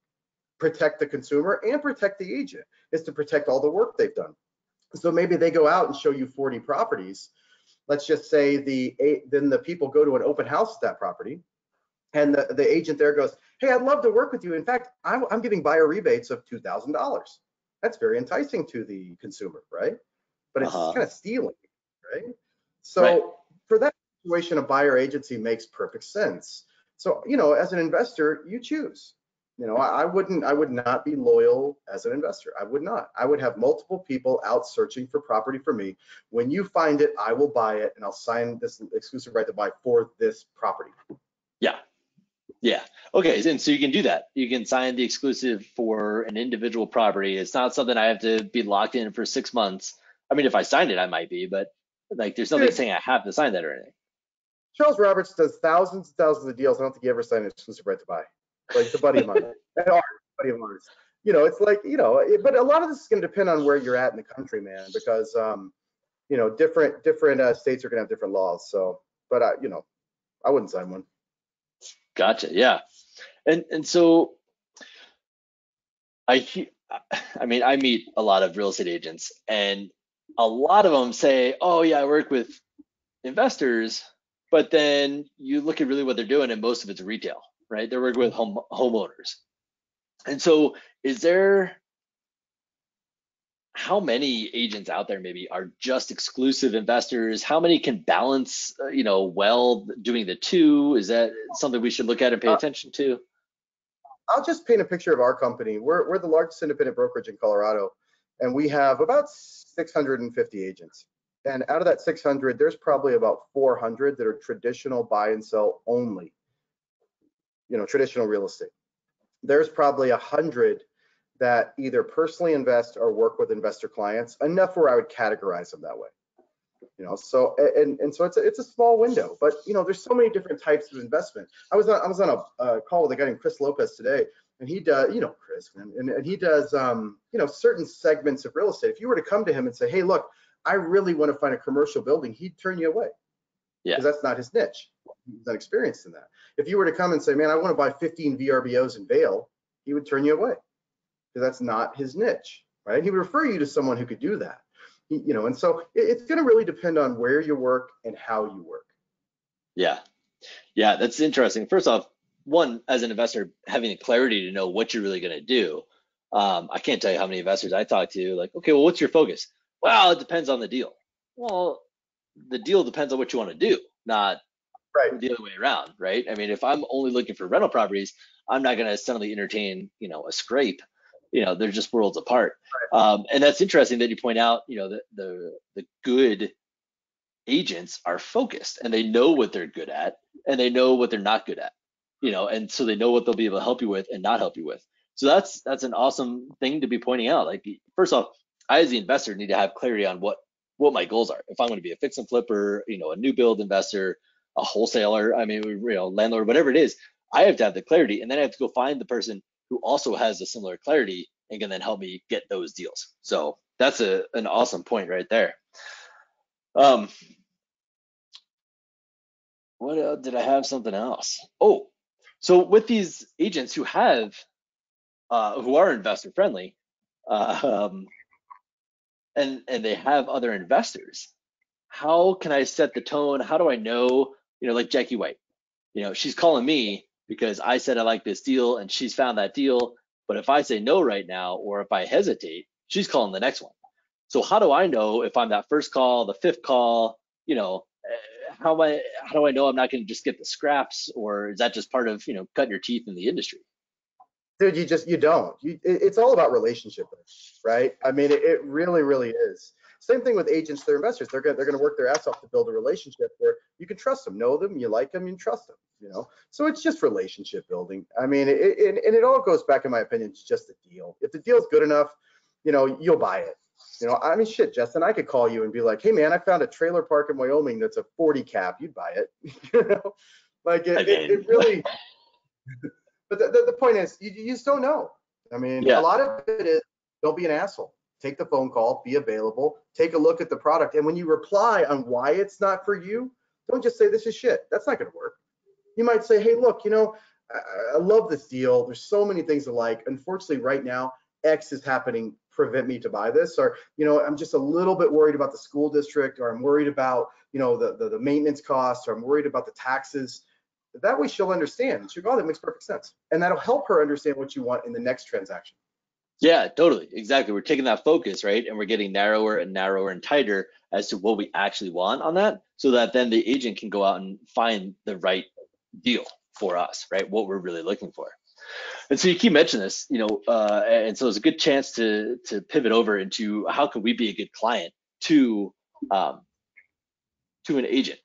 protect the consumer and protect the agent. Is to protect all the work they've done. So maybe they go out and show you 40 properties let's just say the then the people go to an open house at that property and the, the agent there goes, hey, I'd love to work with you. In fact, I'm, I'm giving buyer rebates of $2,000. That's very enticing to the consumer, right? But it's uh-huh. kind of stealing, right? So right. for that situation, a buyer agency makes perfect sense. So, you know, as an investor, you choose. You know, I, I wouldn't, I would not be loyal as an investor. I would not. I would have multiple people out searching for property for me. When you find it, I will buy it and I'll sign this exclusive right to buy for this property. Yeah, yeah. Okay. And so you can do that. You can sign the exclusive for an individual property. It's not something I have to be locked in for six months. I mean, if I signed it, I might be, but like there's nothing saying I have to sign that or anything. Charles Roberts does thousands and thousands of deals. I don't think he ever signed an exclusive right to buy. Like the buddy of mine, [laughs] buddy of ours. You know, it's like you know, but a lot of this is going to depend on where you're at in the country, man, because um, you know, different different uh, states are going to have different laws. So, but I, you know, I wouldn't sign one. Gotcha. Yeah. And and so I I mean I meet a lot of real estate agents and a lot of them say, "Oh yeah, I work with investors," but then you look at really what they're doing and most of it's retail, right? They're working with home homeowners. And so is there how many agents out there maybe are just exclusive investors? How many can balance uh, you know well doing the two? Is that something we should look at and pay uh, attention to? I'll just paint a picture of our company. We're, we're the largest independent brokerage in colorado and we have about 650 agents. And out of that 600 there's probably about 400 that are traditional buy and sell only you know traditional real estate there's probably a hundred that either personally invest or work with investor clients enough where I would categorize them that way. You know, so and and so it's a, it's a small window, but you know, there's so many different types of investment. I was on I was on a uh, call with a guy named Chris Lopez today, and he does you know Chris, and, and, and he does um, you know certain segments of real estate. If you were to come to him and say, hey, look, I really want to find a commercial building, he'd turn you away. Yeah. Because that's not his niche. He's not experienced in that. If you were to come and say, man, I want to buy 15 VRBOs in Vail, he would turn you away because that's not his niche, right? He would refer you to someone who could do that. You know, and so it, it's going to really depend on where you work and how you work. Yeah, yeah, that's interesting. First off, one as an investor, having the clarity to know what you're really going to do. Um, I can't tell you how many investors I talk to. Like, okay, well, what's your focus? Well, it depends on the deal. Well, the deal depends on what you want to do, not right. the other way around, right? I mean, if I'm only looking for rental properties, I'm not going to suddenly entertain, you know, a scrape you know they're just worlds apart right. um, and that's interesting that you point out you know the, the the good agents are focused and they know what they're good at and they know what they're not good at you know and so they know what they'll be able to help you with and not help you with so that's that's an awesome thing to be pointing out like first off i as the investor need to have clarity on what what my goals are if i'm going to be a fix and flipper you know a new build investor a wholesaler i mean you know landlord whatever it is i have to have the clarity and then i have to go find the person who also has a similar clarity and can then help me get those deals. So that's a an awesome point right there. Um, what else, did I have something else? Oh, so with these agents who have uh, who are investor friendly, uh, um, and and they have other investors, how can I set the tone? How do I know? You know, like Jackie White, you know, she's calling me because I said I like this deal and she's found that deal. But if I say no right now, or if I hesitate, she's calling the next one. So how do I know if I'm that first call, the fifth call, you know, eh, how am I, how do I know I'm not going to just get the scraps or is that just part of, you know, cutting your teeth in the industry? Dude, you just, you don't, you, it's all about relationship, right? I mean, it, it really, really is. Same thing with agents, they're investors. They're gonna they're gonna work their ass off to build a relationship where you can trust them, know them, you like them, you trust them. You know, so it's just relationship building. I mean, it, it, and it all goes back, in my opinion, to just the deal. If the deal's good enough, you know, you'll buy it. You know, I mean, shit, Justin, I could call you and be like, hey, man, I found a trailer park in Wyoming that's a 40 cap. You'd buy it. [laughs] you know, like it, it, it really. [laughs] but the, the, the, point is, you, you just don't know. I mean, yeah. a lot of it is don't be an asshole take the phone call, be available, take a look at the product. And when you reply on why it's not for you, don't just say this is shit. That's not going to work. You might say, hey, look, you know, I, I love this deal. There's so many things to like. Unfortunately, right now, X is happening prevent me to buy this or you know i'm just a little bit worried about the school district or i'm worried about you know, the, the, the maintenance costs, or I'm worried about the taxes. That way she'll understand. She'll go, oh, that makes perfect sense. And that'll help her understand what you want in the next transaction. Yeah, totally. Exactly. We're taking that focus, right? And we're getting narrower and narrower and tighter as to what we actually want on that so that then the agent can go out and find the right deal for us, right? What we're really looking for. And so you keep mentioning this, you know, uh, and so it's a good chance to to pivot over into how can we be a good client to um, to an agent.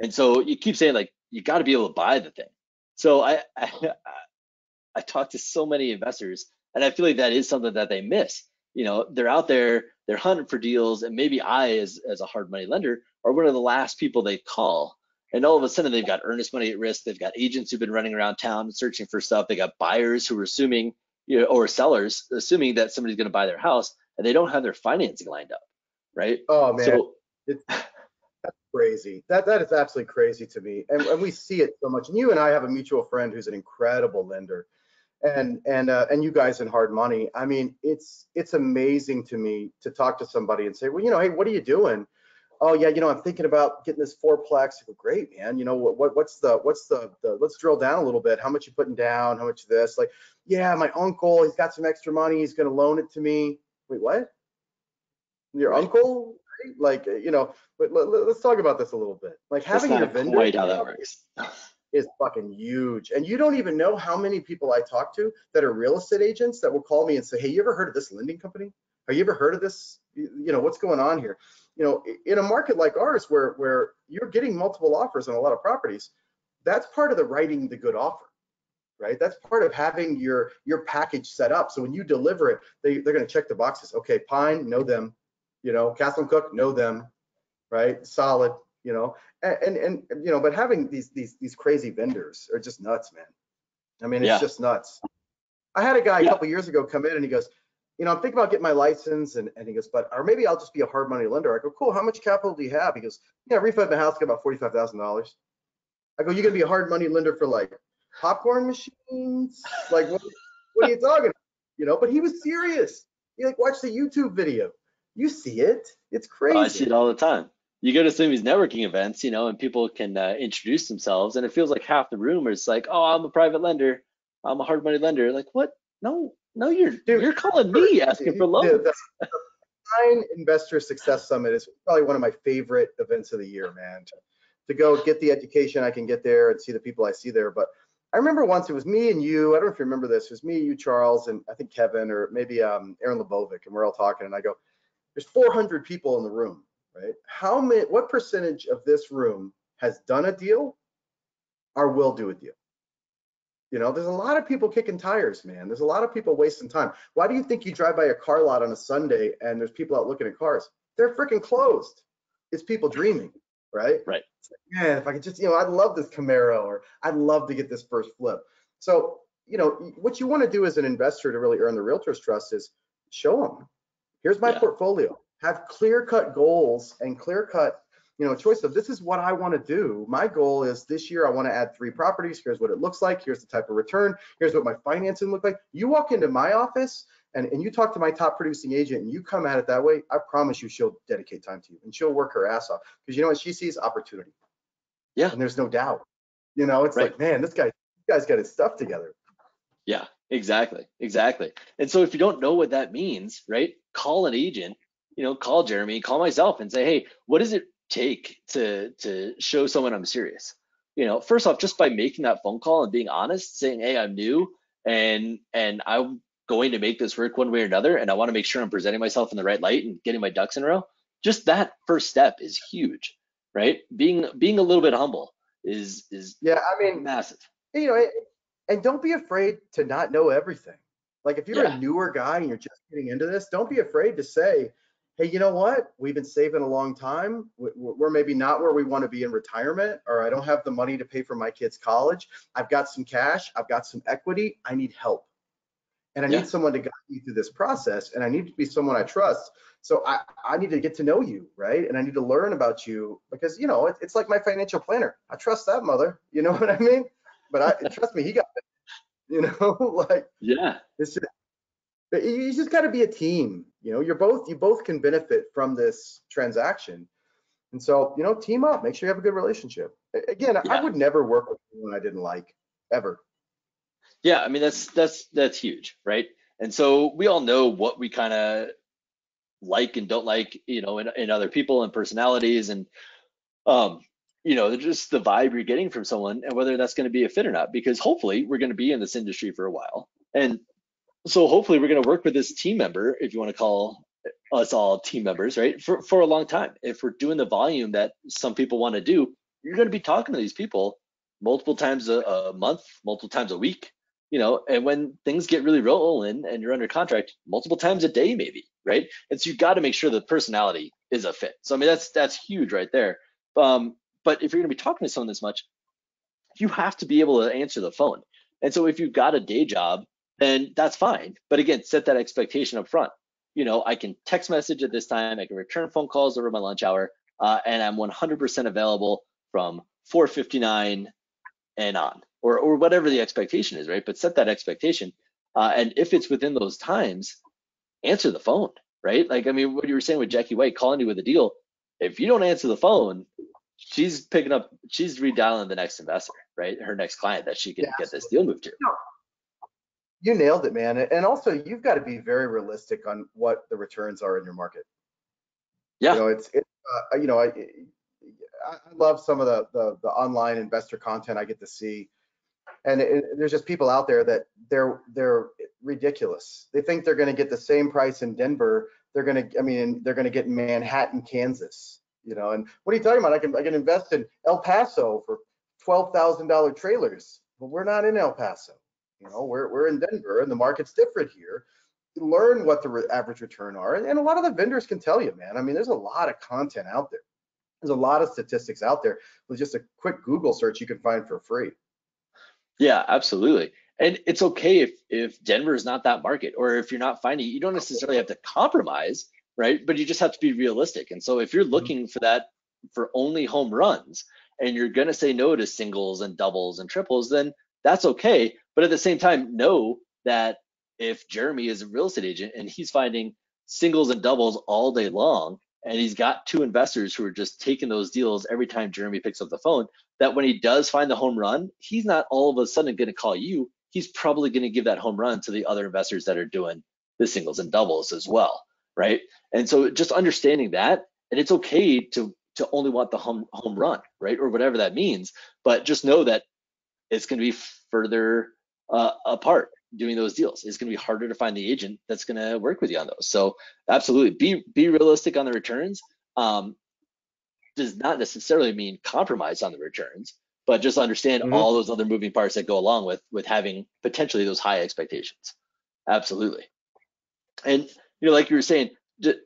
And so you keep saying like you got to be able to buy the thing. So I, [laughs] I I talk to so many investors, and I feel like that is something that they miss. You know, they're out there, they're hunting for deals, and maybe I, as as a hard money lender, are one of the last people they call and all of a sudden they've got earnest money at risk. They've got agents who've been running around town searching for stuff. They got buyers who are assuming, you know, or sellers assuming that somebody's going to buy their house, and they don't have their financing lined up, right? Oh man, so, it's, that's crazy. That that is absolutely crazy to me, and, and we see it so much. And you and I have a mutual friend who's an incredible lender, and and uh, and you guys in hard money. I mean, it's it's amazing to me to talk to somebody and say, well, you know, hey, what are you doing? oh yeah, you know, I'm thinking about getting this fourplex. I go, great, man. You know, what, what what's the what's the, the let's drill down a little bit. How much you putting down? How much of this? Like, yeah, my uncle, he's got some extra money. He's gonna loan it to me. Wait, what? Your right. uncle? Like, you know, but let, us talk about this a little bit. Like having your vendor quite how that works. [laughs] is fucking huge. And you don't even know how many people I talk to that are real estate agents that will call me and say, Hey, you ever heard of this lending company? Have you ever heard of this? You know, what's going on here? you know, in a market like ours where where you're getting multiple offers on a lot of properties, that's part of the writing the good offer, right? That's part of having your your package set up. So when you deliver it, they they're going to check the boxes. Okay, Pine, know them, you know, Castle and Cooke, know them, right? Solid, you know, and, and and you know, but having these these these crazy vendors are just nuts, man. I mean, it's yeah. just nuts. I had a guy yeah. a couple years ago come in and he goes, you know, I'm thinking about getting my license. And, and he goes, but, or maybe I'll just be a hard money lender. I go, cool. How much capital do you have? He goes, yeah, refund my house, got about $45,000. I go, you're going to be a hard money lender for like popcorn machines? Like, what, what are you talking about? You know, but he was serious. He like watched the YouTube video. You see it. It's crazy. Oh, I see it all the time. You go to some of these networking events, you know, and people can uh, introduce themselves, and it feels like half the room is like, "Oh, I'm a private lender. I'm a hard money lender." Like, what? No, no, you're Dude, you're calling me [laughs] asking for loans. The, the, Investor Success Summit is probably one of my favorite events of the year, man. To, to go get the education I can get there and see the people I see there. But I remember once it was me and you. I don't know if you remember this. It was me, you, Charles, and I think Kevin or maybe um, Aaron Lebovic, and we're all talking. And I go, "There's 400 people in the room, right? How many? What percentage of this room has done a deal or will do a deal?" You know, there's a lot of people kicking tires, man. There's a lot of people wasting time. Why do you think you drive by a car lot on a Sunday and there's people out looking at cars? They're freaking closed. It's people dreaming, right? Right. Like, man, if I could just, you know, I'd love this Camaro or I'd love to get this first flip. So, you know, what you want to do as an investor to really earn the realtor's trust is show them, here's my yeah. portfolio. Have clear cut goals and clear cut you know, choice of this is what I want to do. My goal is this year I want to add three properties. Here's what it looks like. Here's the type of return. Here's what my financing look like. You walk into my office and, and you talk to my top producing agent and you come at it that way, I promise you she'll dedicate time to you and she'll work her ass off because you know what she sees opportunity. Yeah. And there's no doubt. You know, it's right. like, man, this guy, this guy's got his stuff together. Yeah, exactly. Exactly. And so if you don't know what that means, right, call an agent, you know, call Jeremy, call myself and say, hey, what does it take to to show someone I'm serious? You know, first off, just by making that phone call and being honest, saying, "Hey, I'm new and and I'm going to make this work one way or another, and I want to make sure I'm presenting myself in the right light and getting my ducks in a row." Just that first step is huge, right? Being being a little bit humble is is yeah, I mean massive. You know, and don't be afraid to not know everything. Like if you're yeah. a newer guy and you're just getting into this, don't be afraid to say, hey, you know what? We've been saving a long time. We're maybe not where we want to be in retirement, or I don't have the money to pay for my kids' college. I've got some cash, I've got some equity. I need help. And I yeah. need someone to guide me through this process, and I need to be someone I trust. So I, I need to get to know you, right? And I need to learn about you because, you know, it, it's like my financial planner. I trust that mother. You know [laughs] what I mean? But I trust me, he got it. You know, [laughs] like, yeah, it's just, you just got to be a team you know you're both you both can benefit from this transaction And so, you know, team up, make sure you have a good relationship. Again, yeah. I would never work with anyone I didn't like ever. Yeah, I mean that's that's that's huge, right? And so we all know what we kind of like and don't like, you know, in, in other people and personalities and um, you know, just the vibe you're getting from someone and whether that's going to be a fit or not. Because hopefully we're going to be in this industry for a while. And so hopefully we're going to work with this team member, if you want to call us all team members, right, for, for a long time. If we're doing the volume that some people want to do, you're going to be talking to these people multiple times a, a month, multiple times a week, you know, and when things get really rolling and you're under contract, multiple times a day, maybe, right? And so you've got to make sure the personality is a fit. So I mean, that's that's huge right there. Um, but if you're going to be talking to someone this much, you have to be able to answer the phone. And so if you've got a day job, then that's fine. But again, set that expectation up front. You know, I can text message at this time, I can return phone calls over my lunch hour, uh, and I'm 100% available from 4:59 and on, or or whatever the expectation is, right? But set that expectation, uh, and if it's within those times, answer the phone, right? Like I mean, what you were saying with Jackie White calling you with a deal, if you don't answer the phone, she's picking up, she's redialing the next investor, right? Her next client that she can yeah, get this deal moved to. You nailed it, man. And also, you've got to be very realistic on what the returns are in your market. Yeah. You know, it's, it, uh, you know, I, I love some of the, the, the online investor content I get to see, and it, there's just people out there that they're they're ridiculous. They think they're going to get the same price in Denver. They're going to, I mean, they're going to get in Manhattan, Kansas you know. And what are you talking about? I can I can invest in El Paso for twelve thousand dollar trailers, but we're not in El Paso. You know, we're we're in Denver, and the market's different here. Learn what the re- average return are, and a lot of the vendors can tell you, man. I mean, there's a lot of content out there. There's a lot of statistics out there with just a quick Google search you can find for free. Yeah, absolutely. And it's okay if if Denver is not that market, or if you're not finding, you don't necessarily have to compromise right? But you just have to be realistic. And so if you're mm-hmm. looking for that for only home runs and you're going to say no to singles and doubles and triples, then that's okay. But at the same time, know that if Jeremy is a real estate agent and he's finding singles and doubles all day long, and he's got two investors who are just taking those deals every time Jeremy picks up the phone, that when he does find the home run, he's not all of a sudden going to call you. He's probably going to give that home run to the other investors that are doing the singles and doubles as well right? And so just understanding that, and it's okay to to only want the home home run, right, or whatever that means, but just know that it's going to be further uh, apart doing those deals. It's going to be harder to find the agent that's going to work with you on those. So absolutely, be be realistic on the returns. Um, does not necessarily mean compromise on the returns, but just understand mm-hmm. all those other moving parts that go along with with having potentially those high expectations. Absolutely. And you know, like you were saying,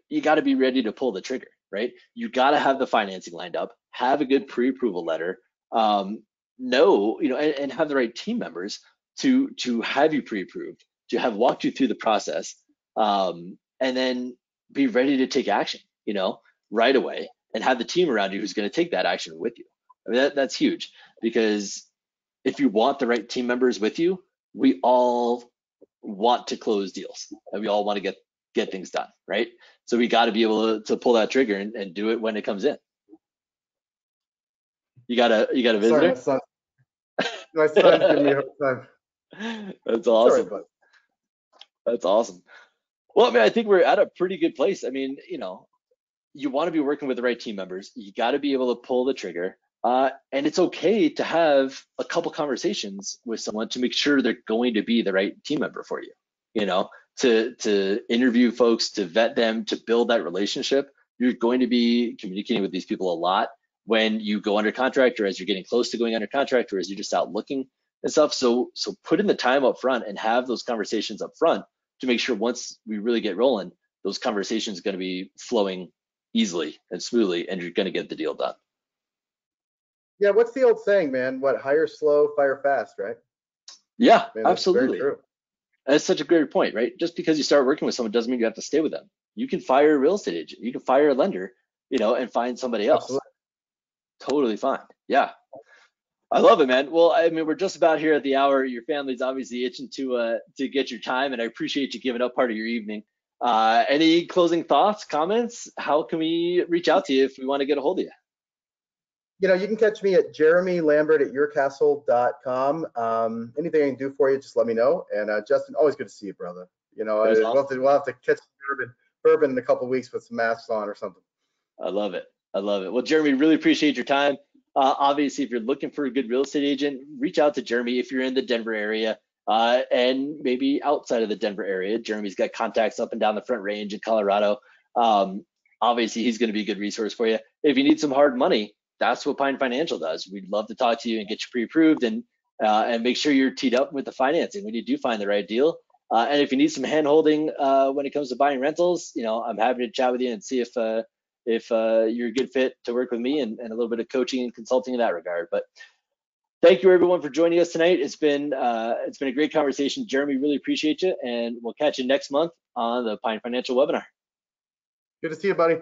you got to be ready to pull the trigger, right? You got to have the financing lined up, have a good pre-approval letter, um, know, you know, and, and have the right team members to to have you pre-approved, to have walked you through the process, um, and then be ready to take action, you know, right away, and have the team around you who's going to take that action with you. I mean, that, that's huge because if you want the right team members with you, we all want to close deals and we all want to get get things done, right? So we got to be able to, to pull that trigger and, and do it when it comes in. You got a you got a visitor. Sorry, my son. son's giving me a hard time. That's awesome. Sorry, That's awesome. Well, I mean, I think we're at a pretty good place. I mean, you know, you want to be working with the right team members. You got to be able to pull the trigger. Uh, and it's okay to have a couple conversations with someone to make sure they're going to be the right team member for you. You know, to to interview folks, to vet them, to build that relationship. You're going to be communicating with these people a lot when you go under contract or as you're getting close to going under contract or as you're just out looking and stuff. So so put in the time up front and have those conversations up front to make sure once we really get rolling, those conversations are going to be flowing easily and smoothly and you're going to get the deal done. Yeah, what's the old saying, man? What hire slow, fire fast, right? Yeah, man, absolutely. That's such a great point, right? Just because you start working with someone doesn't mean you have to stay with them. You can fire a real estate agent, you can fire a lender, you know, and find somebody else. Absolutely. Totally fine. Yeah. I love it, man. Well, I mean, we're just about here at the hour. Your family's obviously itching to uh to get your time, and I appreciate you giving up part of your evening Uh, any closing thoughts, comments? How can we reach out to you if we want to get a hold of you? You know, you can catch me at Jeremy Lambert at yourcastle.com. Um, anything I can do for you, just let me know. And uh, Justin, always good to see you, brother. You know, It was we'll, have to, we'll have to catch bourbon, bourbon in a couple of weeks with some masks on or something. I love it. I love it. Well, Jeremy, really appreciate your time. Uh, obviously, if you're looking for a good real estate agent, reach out to Jeremy if you're in the Denver area uh, and maybe outside of the Denver area. Jeremy's got contacts up and down the Front Range in Colorado. Um, obviously, he's going to be a good resource for you. If you need some hard money, that's what Pine Financial does. We'd love to talk to you and get you pre-approved and uh, and make sure you're teed up with the financing when you do find the right deal. Uh, and if you need some hand holding uh, when it comes to buying rentals, you know, I'm happy to chat with you and see if uh, if uh, you're a good fit to work with me and, and, a little bit of coaching and consulting in that regard. But thank you everyone for joining us tonight. It's been uh, it's been a great conversation. Jeremy, really appreciate you, and we'll catch you next month on the Pine Financial webinar. Good to see you, buddy.